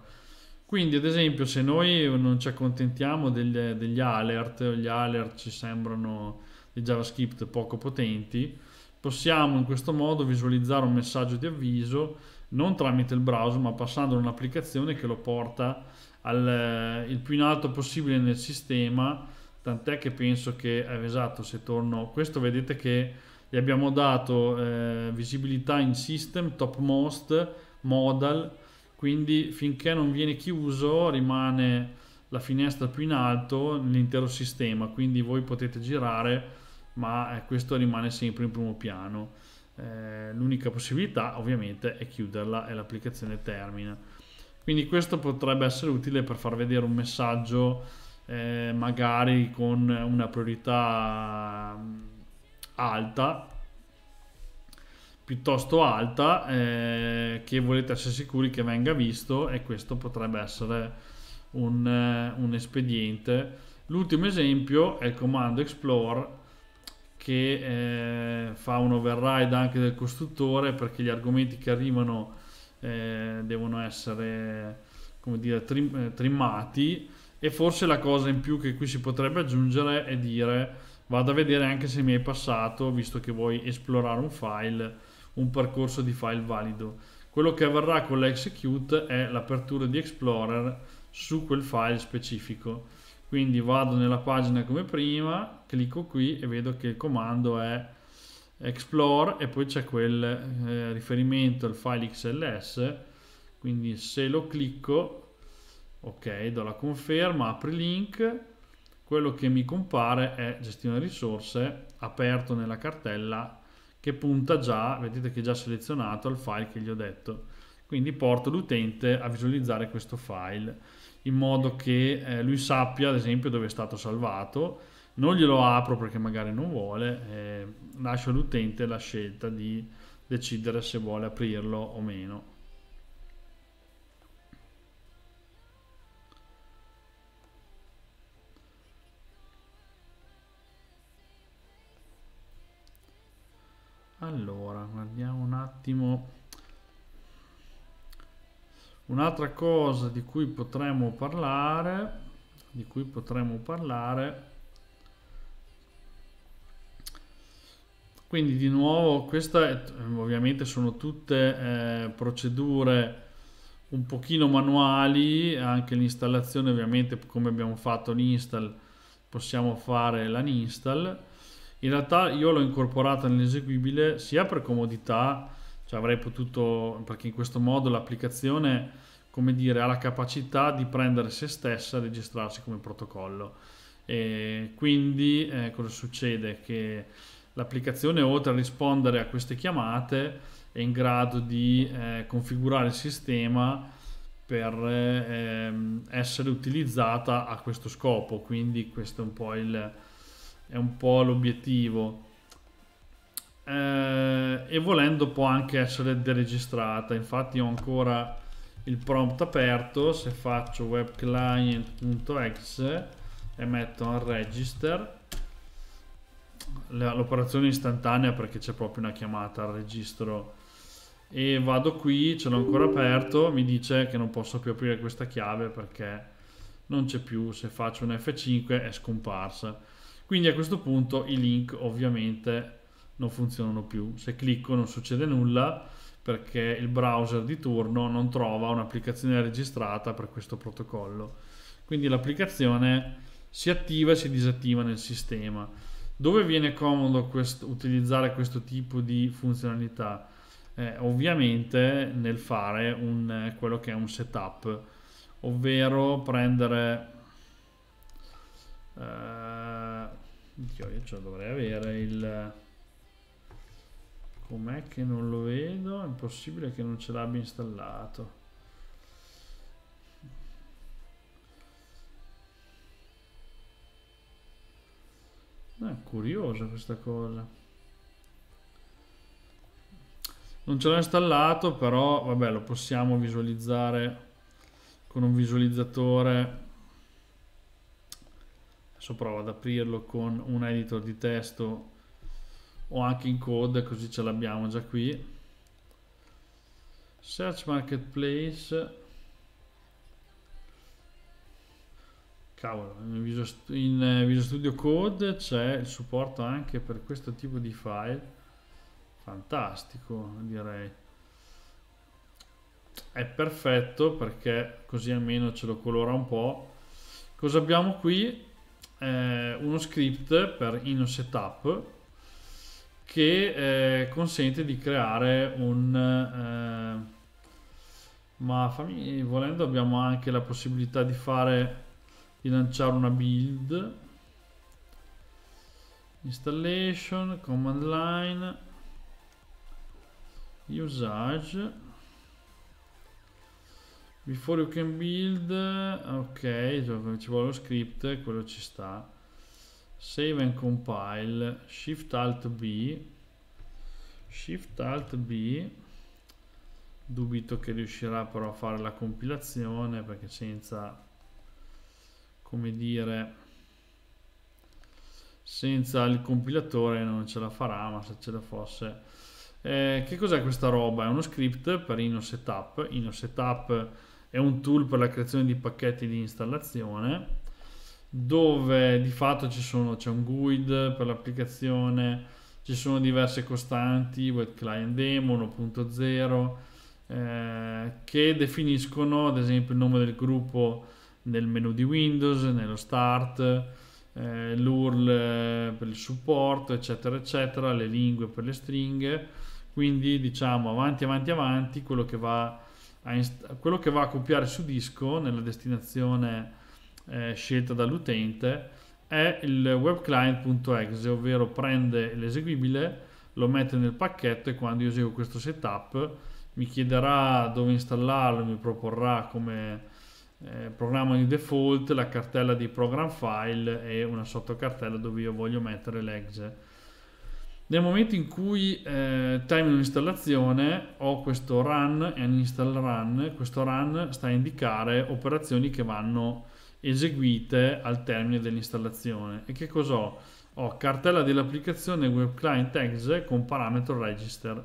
[SPEAKER 2] Quindi ad esempio se noi non ci accontentiamo degli, degli alert, gli alert ci sembrano di JavaScript poco potenti, possiamo in questo modo visualizzare un messaggio di avviso non tramite il browser ma passando da un'applicazione che lo porta al, eh, il più in alto possibile nel sistema tant'è che penso che eh, esatto se torno questo vedete che gli abbiamo dato eh, visibilità in system topmost modal quindi finché non viene chiuso rimane la finestra più in alto nell'intero sistema quindi voi potete girare ma eh, questo rimane sempre in primo piano. Eh, l'unica possibilità ovviamente è chiuderla e l'applicazione termina quindi questo potrebbe essere utile per far vedere un messaggio eh, magari con una priorità mm, alta piuttosto alta eh, che volete essere sicuri che venga visto e questo potrebbe essere un, eh, un espediente. L'ultimo esempio è il comando explore che eh, fa un override anche del costruttore perché gli argomenti che arrivano eh, devono essere come dire trim, eh, trimmati. E forse la cosa in più che qui si potrebbe aggiungere è dire vado a vedere anche se mi è passato visto che vuoi esplorare un file un percorso di file valido. Quello che avverrà con l'execute è l'apertura di explorer su quel file specifico. Quindi vado nella pagina come prima clicco qui e vedo che il comando è explore e poi c'è quel eh, riferimento al file xls quindi se lo clicco ok do la conferma apri link quello che mi compare è gestione risorse aperto nella cartella che punta già vedete che è già selezionato al file che gli ho detto. Quindi porto l'utente a visualizzare questo file in modo che eh, lui sappia ad esempio dove è stato salvato non glielo apro perché magari non vuole eh, lascio all'utente la scelta di decidere se vuole aprirlo o meno. Allora guardiamo un attimo. Un'altra cosa di cui potremmo parlare di cui potremmo parlare quindi di nuovo queste ovviamente sono tutte eh, procedure un pochino manuali anche l'installazione ovviamente come abbiamo fatto l'install possiamo fare l'install in realtà io l'ho incorporata nell'eseguibile sia per comodità, cioè avrei potuto, perché in questo modo l'applicazione, come dire, ha la capacità di prendere se stessa e registrarsi come protocollo. E quindi eh, cosa succede? Che l'applicazione oltre a rispondere a queste chiamate è in grado di eh, configurare il sistema per eh, essere utilizzata a questo scopo. Quindi questo è un po' il, è un po' l'obiettivo. Eh, e volendo può anche essere deregistrata. Infatti ho ancora il prompt aperto. Se faccio webclient.exe e metto un register l'operazione istantanea perché c'è proprio una chiamata al registro. E vado qui ce l'ho ancora aperto mi dice che non posso più aprire questa chiave perché non c'è più se faccio un F5 è scomparsa. Quindi a questo punto i link ovviamente non funzionano più. Se clicco non succede nulla perché il browser di turno non trova un'applicazione registrata per questo protocollo. Quindi l'applicazione si attiva e si disattiva nel sistema dove viene comodo quest utilizzare questo tipo di funzionalità? Eh, ovviamente nel fare un, quello che è un setup ovvero prendere eh, io, ce dovrei avere il com'è che non lo vedo? È impossibile che non ce l'abbia installato è curiosa questa cosa. Non ce l'ho installato però vabbè lo possiamo visualizzare con un visualizzatore. Adesso provo ad aprirlo con un editor di testo o anche in code così ce l'abbiamo già qui. Search marketplace cavolo in Visual, in eh, Visual Studio Code c'è il supporto anche per questo tipo di file fantastico direi è perfetto perché così almeno ce lo colora un po'. Cosa abbiamo qui? Eh, uno script per InnoSetup che eh, consente di creare un eh, ma fammi, volendo abbiamo anche la possibilità di fare di lanciare una build. Installation command line. Usage. Before you can build ok ci vuole lo script quello ci sta. Save and compile. Shift alt b. Shift alt b. Dubito che riuscirà però a fare la compilazione perché senza come dire senza il compilatore non ce la farà ma se ce la fosse eh, che cos'è questa roba? è uno script per InnoSetup InnoSetup è un tool per la creazione di pacchetti di installazione dove di fatto ci sono c'è un GUID per l'applicazione ci sono diverse costanti web client demo 1.0 eh, che definiscono ad esempio il nome del gruppo nel menu di Windows, nello start, eh, l'URL eh, per il supporto, eccetera, eccetera, le lingue per le stringhe. Quindi diciamo avanti, avanti, avanti, quello che va a, inst- quello che va a copiare su disco nella destinazione eh, scelta dall'utente è il webclient.exe, ovvero prende l'eseguibile, lo mette nel pacchetto e quando io eseguo questo setup mi chiederà dove installarlo, mi proporrà come eh, programma di default la cartella di program file e una sottocartella dove io voglio mettere l'exe. Nel momento in cui eh, termino l'installazione ho questo run e uninstall run, questo run sta a indicare operazioni che vanno eseguite al termine dell'installazione. E che cos'ho? Ho cartella dell'applicazione web client exe con parametro register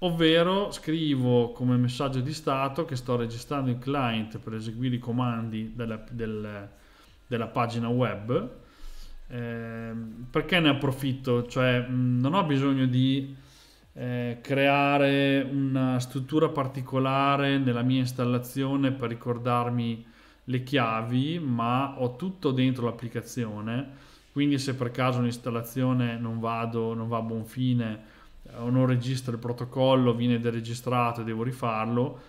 [SPEAKER 2] ovvero scrivo come messaggio di stato che sto registrando il client per eseguire i comandi della, del, della pagina web. Eh, perché ne approfitto? Cioè mh, non ho bisogno di eh, creare una struttura particolare nella mia installazione per ricordarmi le chiavi ma ho tutto dentro l'applicazione. Quindi se per caso un'installazione non, vado, non va a buon fine o non registro il protocollo, viene deregistrato e devo rifarlo,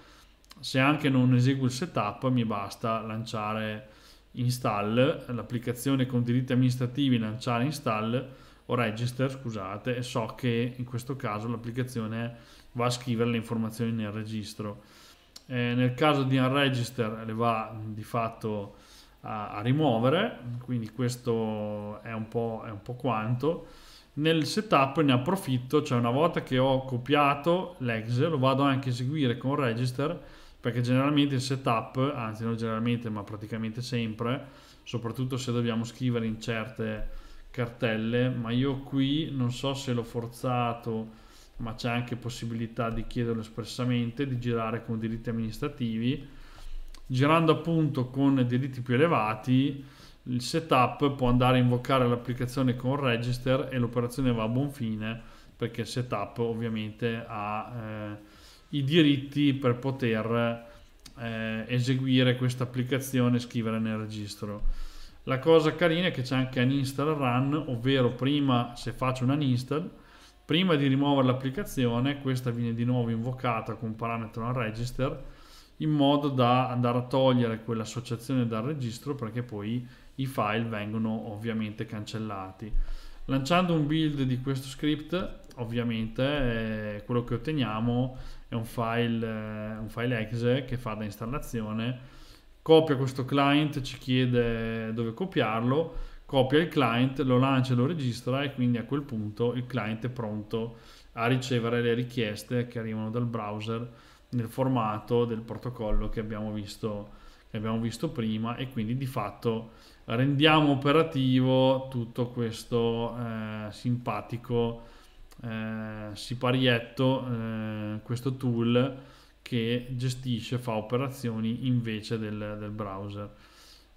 [SPEAKER 2] se anche non eseguo il setup mi basta lanciare install, l'applicazione con diritti amministrativi, lanciare install o register, scusate, e so che in questo caso l'applicazione va a scrivere le informazioni nel registro. Eh, nel caso di unregister le va di fatto a, a rimuovere, quindi questo è un po', è un po quanto nel setup ne approfitto, cioè una volta che ho copiato l'ex lo vado anche a eseguire con register perché generalmente il setup, anzi non generalmente ma praticamente sempre, soprattutto se dobbiamo scrivere in certe cartelle, ma io qui non so se l'ho forzato ma c'è anche possibilità di chiederlo espressamente, di girare con diritti amministrativi, girando appunto con diritti più elevati il setup può andare a invocare l'applicazione con register e l'operazione va a buon fine perché il setup ovviamente ha eh, i diritti per poter eh, eseguire questa applicazione e scrivere nel registro. La cosa carina è che c'è anche un install run, ovvero prima se faccio un uninstall, prima di rimuovere l'applicazione, questa viene di nuovo invocata con parametro unregister in modo da andare a togliere quell'associazione dal registro perché poi i file vengono ovviamente cancellati. Lanciando un build di questo script, ovviamente eh, quello che otteniamo è un file, eh, un file exe che fa da installazione, copia questo client, ci chiede dove copiarlo, copia il client, lo lancia e lo registra e quindi a quel punto il client è pronto a ricevere le richieste che arrivano dal browser nel formato del protocollo che abbiamo visto, abbiamo visto prima e quindi di fatto rendiamo operativo tutto questo eh, simpatico eh, siparietto, eh, questo tool che gestisce, fa operazioni invece del, del, browser.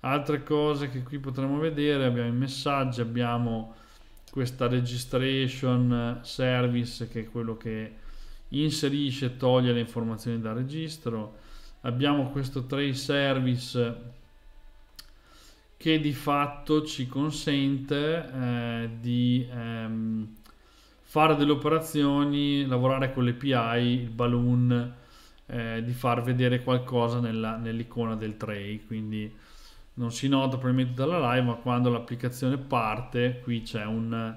[SPEAKER 2] Altre cose che qui potremo vedere, abbiamo i messaggi, abbiamo questa registration service che è quello che inserisce e toglie le informazioni dal registro. Abbiamo questo tray service che di fatto ci consente eh, di ehm, fare delle operazioni, lavorare con l'API, il balloon, eh, di far vedere qualcosa nell'icona del tray. Quindi non si nota probabilmente dalla live, ma quando l'applicazione parte, qui c'è, un,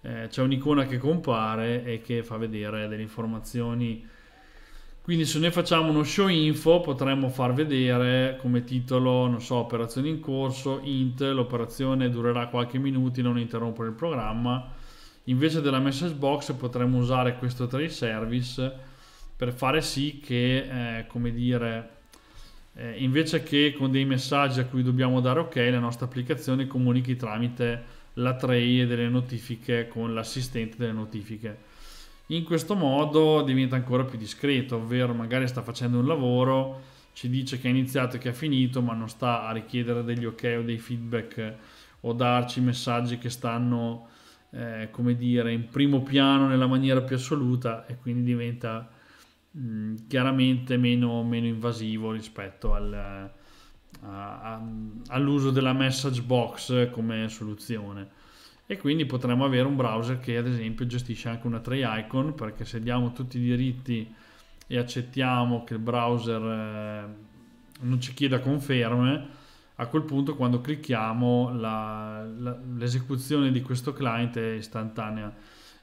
[SPEAKER 2] eh, c'è un'icona che compare e che fa vedere delle informazioni. Quindi se noi facciamo uno show info potremmo far vedere come titolo, non so, operazione in corso, int, l'operazione durerà qualche minuto, non interrompere il programma. Invece della message box potremmo usare questo tray service per fare sì che, eh, come dire, eh, invece che con dei messaggi a cui dobbiamo dare ok, la nostra applicazione comunichi tramite la tray delle notifiche con l'assistente delle notifiche. In questo modo diventa ancora più discreto, ovvero magari sta facendo un lavoro, ci dice che ha iniziato e che ha finito, ma non sta a richiedere degli ok o dei feedback o darci messaggi che stanno, eh, come dire, in primo piano nella maniera più assoluta e quindi diventa Mm, chiaramente meno, meno, invasivo rispetto al, a, a, all'uso della message box come soluzione e quindi potremmo avere un browser che ad esempio gestisce anche una tray icon perché se diamo tutti i diritti e accettiamo che il browser eh, non ci chieda conferme a quel punto quando clicchiamo la, la, l'esecuzione di questo client è istantanea.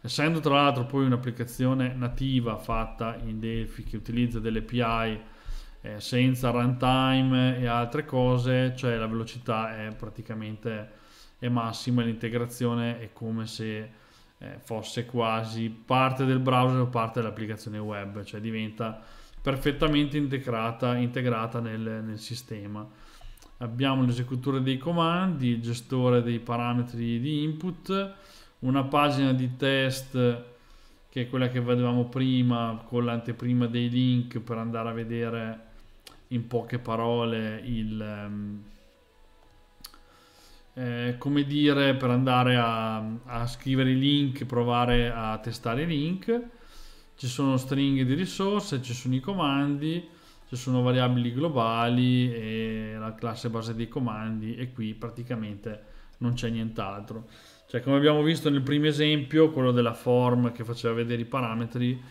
[SPEAKER 2] Essendo tra l'altro poi un'applicazione nativa fatta in Delphi che utilizza delle API eh, senza runtime e altre cose, cioè la velocità è praticamente è massima, l'integrazione è come se eh, fosse quasi parte del browser o parte dell'applicazione web, cioè diventa perfettamente integrata, integrata nel, nel sistema. Abbiamo l'esecutore dei comandi, il gestore dei parametri di input, una pagina di test che è quella che vedevamo prima con l'anteprima dei link per andare a vedere in poche parole il um, eh, come dire per andare a, a, scrivere i link provare a testare i link ci sono stringhe di risorse ci sono i comandi ci sono variabili globali e la classe base dei comandi e qui praticamente non c'è nient'altro. Cioè, come abbiamo visto nel primo esempio, quello della form che faceva vedere i parametri,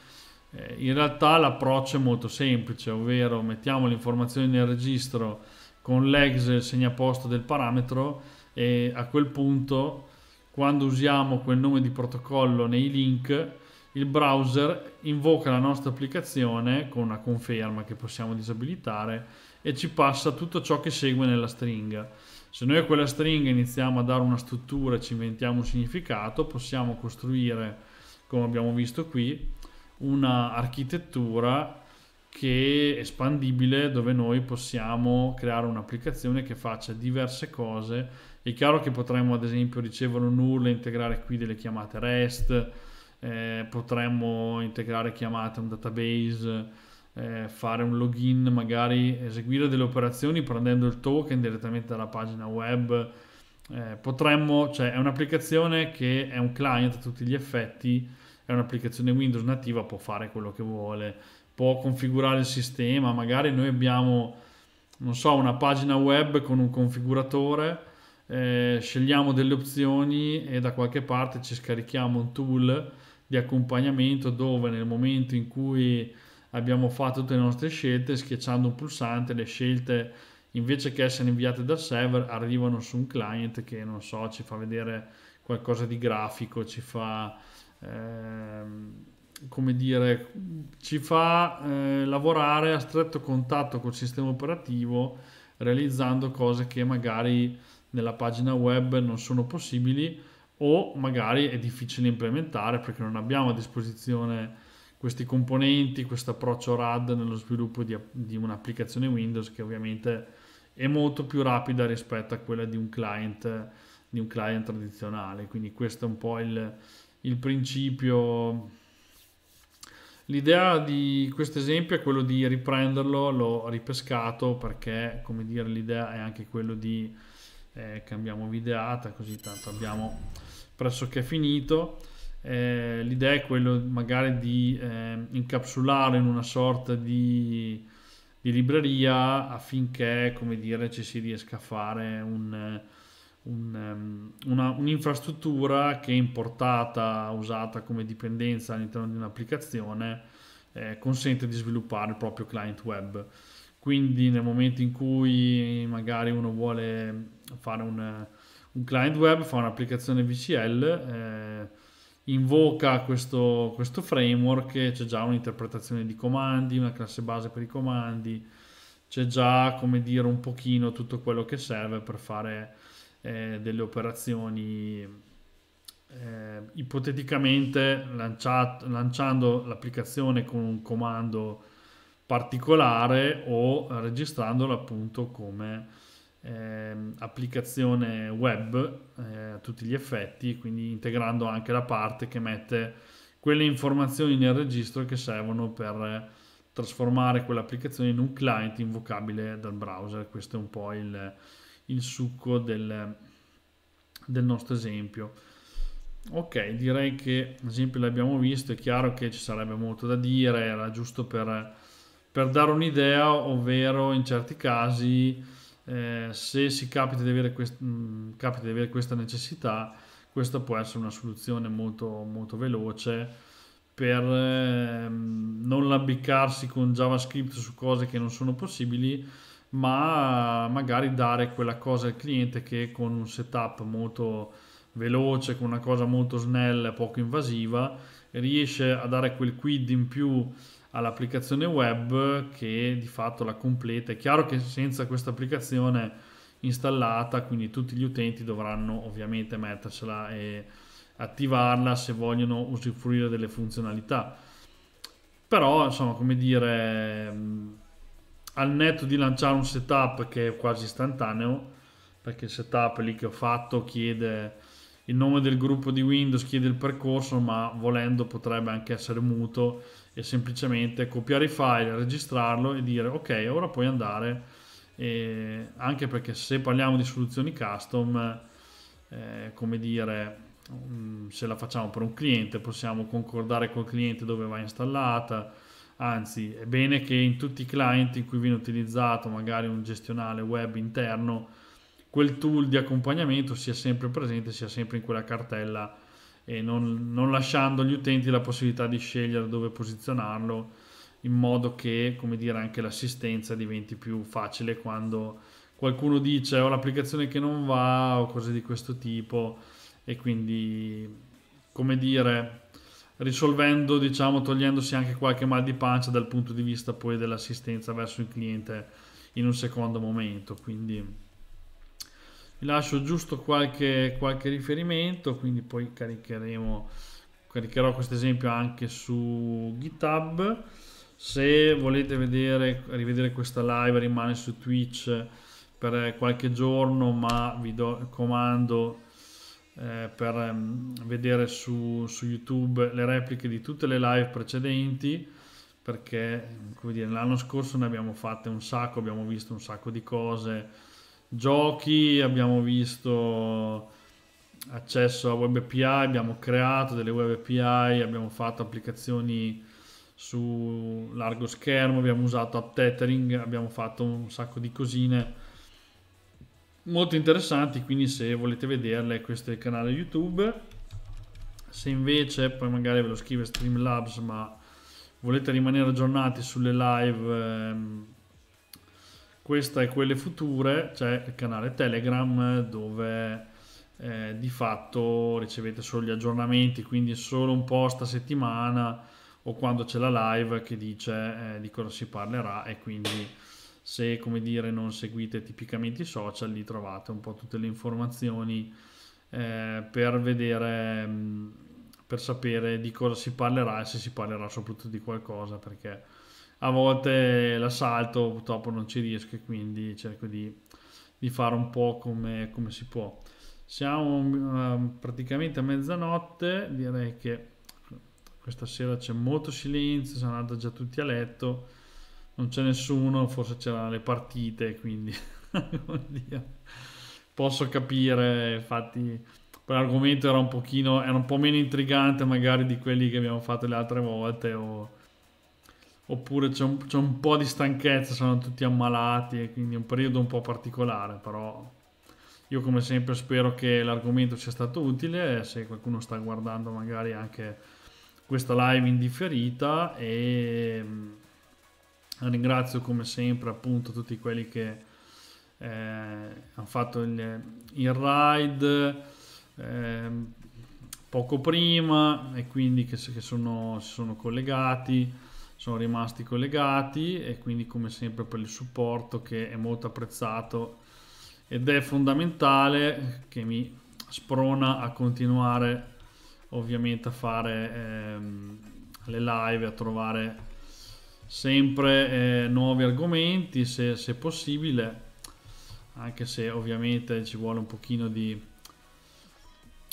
[SPEAKER 2] eh, in realtà l'approccio è molto semplice, ovvero mettiamo le informazioni nel registro con l'ex segnaposto del parametro e a quel punto quando usiamo quel nome di protocollo nei link il browser invoca la nostra applicazione con una conferma che possiamo disabilitare e ci passa tutto ciò che segue nella stringa. Se noi a quella stringa iniziamo a dare una struttura e ci inventiamo un significato, possiamo costruire, come abbiamo visto qui, una architettura che è espandibile dove noi possiamo creare un'applicazione che faccia diverse cose. È chiaro che potremmo ad esempio ricevere un URL e integrare qui delle chiamate REST, eh, potremmo integrare chiamate a un database eh, fare un login, magari eseguire delle operazioni prendendo il token direttamente dalla pagina web. Eh, potremmo, cioè è un'applicazione che è un client a tutti gli effetti, è un'applicazione Windows nativa, può fare quello che vuole, può configurare il sistema, magari noi abbiamo, non so, una pagina web con un configuratore, eh, scegliamo delle opzioni e da qualche parte ci scarichiamo un tool di accompagnamento dove nel momento in cui abbiamo fatto tutte le nostre scelte schiacciando un pulsante, le scelte invece che essere inviate dal server arrivano su un client che non so, ci fa vedere qualcosa di grafico, ci fa ehm, come dire, ci fa eh, lavorare a stretto contatto col sistema operativo realizzando cose che magari nella pagina web non sono possibili o magari è difficile implementare perché non abbiamo a disposizione questi componenti, questo approccio RAD nello sviluppo di, di, un'applicazione Windows che ovviamente è molto più rapida rispetto a quella di un client, di un client tradizionale. Quindi questo è un po' il, il principio. L'idea di questo esempio è quello di riprenderlo, l'ho ripescato perché, come dire, l'idea è anche quello di eh, cambiamo videata, così tanto abbiamo pressoché finito. Eh, l'idea è quello magari di eh, incapsularlo in una sorta di, di, libreria affinché, come dire, ci si riesca a fare un, un, um, una, un'infrastruttura che è importata, usata come dipendenza all'interno di un'applicazione, eh, consente di sviluppare il proprio client web. Quindi nel momento in cui magari uno vuole fare un, un client web, fa un'applicazione VCL, eh, invoca questo, questo framework, c'è già un'interpretazione di comandi, una classe base per i comandi, c'è già, come dire, un pochino tutto quello che serve per fare eh, delle operazioni eh, ipoteticamente lanciato, lanciando l'applicazione con un comando particolare o registrandola appunto come eh, applicazione web eh, a tutti gli effetti, quindi integrando anche la parte che mette quelle informazioni nel registro che servono per trasformare quell'applicazione in un client invocabile dal browser. Questo è un po' il, il succo del, del nostro esempio. Ok, direi che l'esempio l'abbiamo visto, è chiaro che ci sarebbe molto da dire, era giusto per, per dare un'idea, ovvero in certi casi eh, se si capita di, avere quest- mh, mm, capita di avere questa necessità, questa può essere una soluzione molto, molto veloce per eh, non labbiccarsi con JavaScript su cose che non sono possibili, ma magari dare quella cosa al cliente che con un setup molto veloce, con una cosa molto snella poco invasiva, riesce a dare quel quid in più all'applicazione web che di fatto la completa. È chiaro che senza questa applicazione installata, quindi tutti gli utenti dovranno ovviamente mettersela e attivarla se vogliono usufruire delle funzionalità. Però, insomma, come dire, al netto di lanciare un setup che è quasi istantaneo, perché il setup lì che ho fatto chiede il nome del gruppo di Windows, chiede il percorso, ma volendo potrebbe anche essere muto e semplicemente copiare i file, registrarlo e dire ok, ora puoi andare, e anche perché se parliamo di soluzioni custom, eh, come dire, mm, se la facciamo per un cliente possiamo concordare col cliente dove va installata, anzi è bene che in tutti i client in cui viene utilizzato magari un gestionale web interno, quel tool di accompagnamento sia sempre presente, sia sempre in quella cartella e non, non, lasciando agli utenti la possibilità di scegliere dove posizionarlo in modo che come dire, anche l'assistenza diventi più facile quando qualcuno dice ho l'applicazione che non va o cose di questo tipo. E quindi come dire risolvendo diciamo togliendosi anche qualche mal di pancia dal punto di vista poi dell'assistenza verso il cliente in un secondo momento. Quindi vi lascio giusto qualche, qualche riferimento quindi poi caricheremo caricherò questo esempio anche su github. Se volete vedere rivedere questa live rimane su twitch per qualche giorno ma vi do il comando eh, per um, vedere su, su youtube le repliche di tutte le live precedenti perché l'anno scorso ne abbiamo fatte un sacco abbiamo visto un sacco di cose giochi, abbiamo visto accesso a web API, abbiamo creato delle web API, abbiamo fatto applicazioni su largo schermo, abbiamo usato app tethering, abbiamo fatto un sacco di cosine molto interessanti, quindi se volete vederle questo è il canale YouTube. Se invece, poi magari ve lo scrive Streamlabs, ma volete rimanere aggiornati sulle live ehm, questa e quelle future c'è il canale Telegram dove eh, di fatto ricevete solo gli aggiornamenti, quindi solo un post a settimana o quando c'è la live che dice eh, di cosa si parlerà e quindi se come dire non seguite tipicamente i social lì trovate un po' tutte le informazioni eh, per vedere mh, per sapere di cosa si parlerà e se si parlerà soprattutto di qualcosa perché a volte la salto, purtroppo non ci riesco e quindi cerco di, di fare un po' come, come si può. Siamo uh, praticamente a mezzanotte, direi che questa sera c'è molto silenzio, sono andati già tutti a letto, non c'è nessuno, forse c'erano le partite, quindi (laughs) posso capire, infatti l'argomento era un pochino, era un po' meno intrigante magari di quelli che abbiamo fatto le altre volte o, oppure c'è un, c'è un, po' di stanchezza, sono tutti ammalati e quindi è un periodo un po' particolare, però io come sempre spero che l'argomento sia stato utile, se qualcuno sta guardando magari anche questa live indifferita e ringrazio come sempre appunto tutti quelli che eh, hanno fatto il, il ride eh, poco prima e quindi che, che sono, sono collegati sono rimasti collegati e quindi come sempre per il supporto che è molto apprezzato ed è fondamentale che mi sprona a continuare ovviamente a fare ehm, le live a trovare sempre eh, nuovi argomenti se, se possibile anche se ovviamente ci vuole un pochino di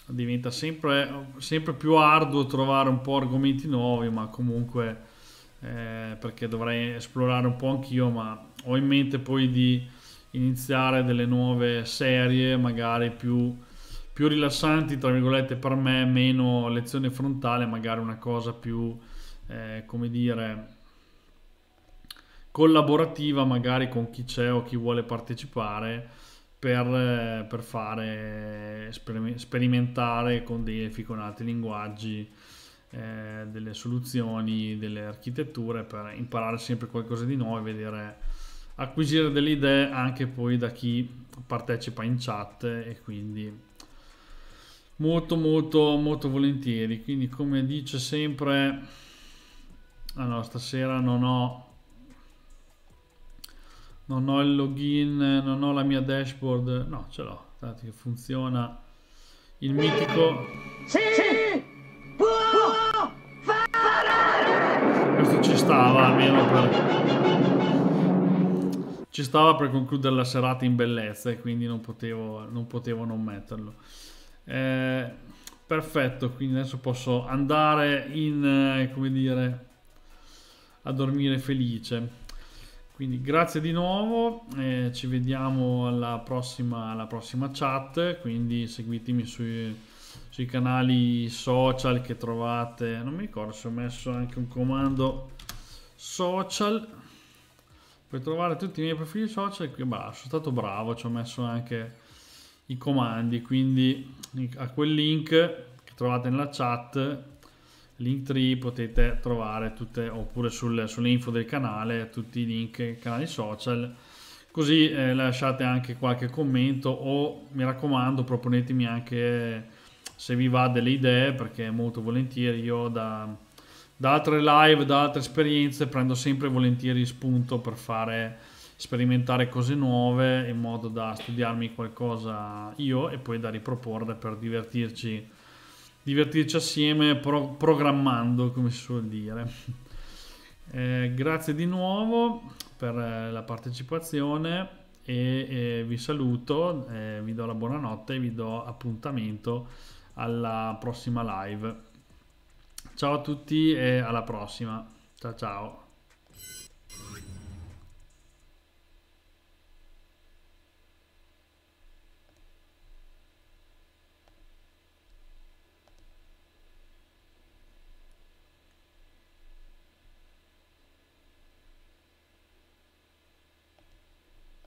[SPEAKER 2] diventa sempre, sempre più arduo trovare un po' argomenti nuovi ma comunque eh, perché dovrei esplorare un po' anch'io, ma ho in mente poi di iniziare delle nuove serie, magari più, più rilassanti, tra virgolette, per me, meno lezione frontale, magari una cosa più, eh, come dire, collaborativa, magari con chi c'è o chi vuole partecipare. Per, per fare sperimentare con Delphi, con altri linguaggi, eh, delle soluzioni, delle architetture per imparare sempre qualcosa di nuovo e vedere, acquisire delle idee anche poi da chi partecipa in chat e quindi molto molto molto volentieri quindi come dice sempre allora stasera non ho non ho il login non ho la mia dashboard no ce l'ho che funziona il mitico sì, sì. Questo ci stava almeno per... Ci stava per concludere la serata in bellezza e quindi non potevo non, potevo non metterlo. Eh, perfetto, quindi adesso posso andare in, eh, come dire, a dormire felice. Quindi grazie di nuovo, eh, ci vediamo alla prossima, alla prossima chat, quindi seguitemi sui sui canali social che trovate. Non mi ricordo se ho messo anche un comando social. Puoi trovare tutti i miei profili social qui bah, sono stato bravo ci ho messo anche i comandi quindi a quel link che trovate nella chat Linktree potete trovare tutte oppure sul, sulle info del canale tutti i link canali social. Così eh, lasciate anche qualche commento o mi raccomando proponetemi anche se vi va delle idee perché molto volentieri io da, da altre live, da altre esperienze prendo sempre volentieri spunto per fare sperimentare cose nuove in modo da studiarmi qualcosa io e poi da riproporre per divertirci divertirci assieme pro, programmando come si suol dire eh, grazie di nuovo per eh, la partecipazione e, e vi saluto eh, vi do la buonanotte e vi do appuntamento alla prossima live. Ciao a tutti e alla prossima. Ciao ciao.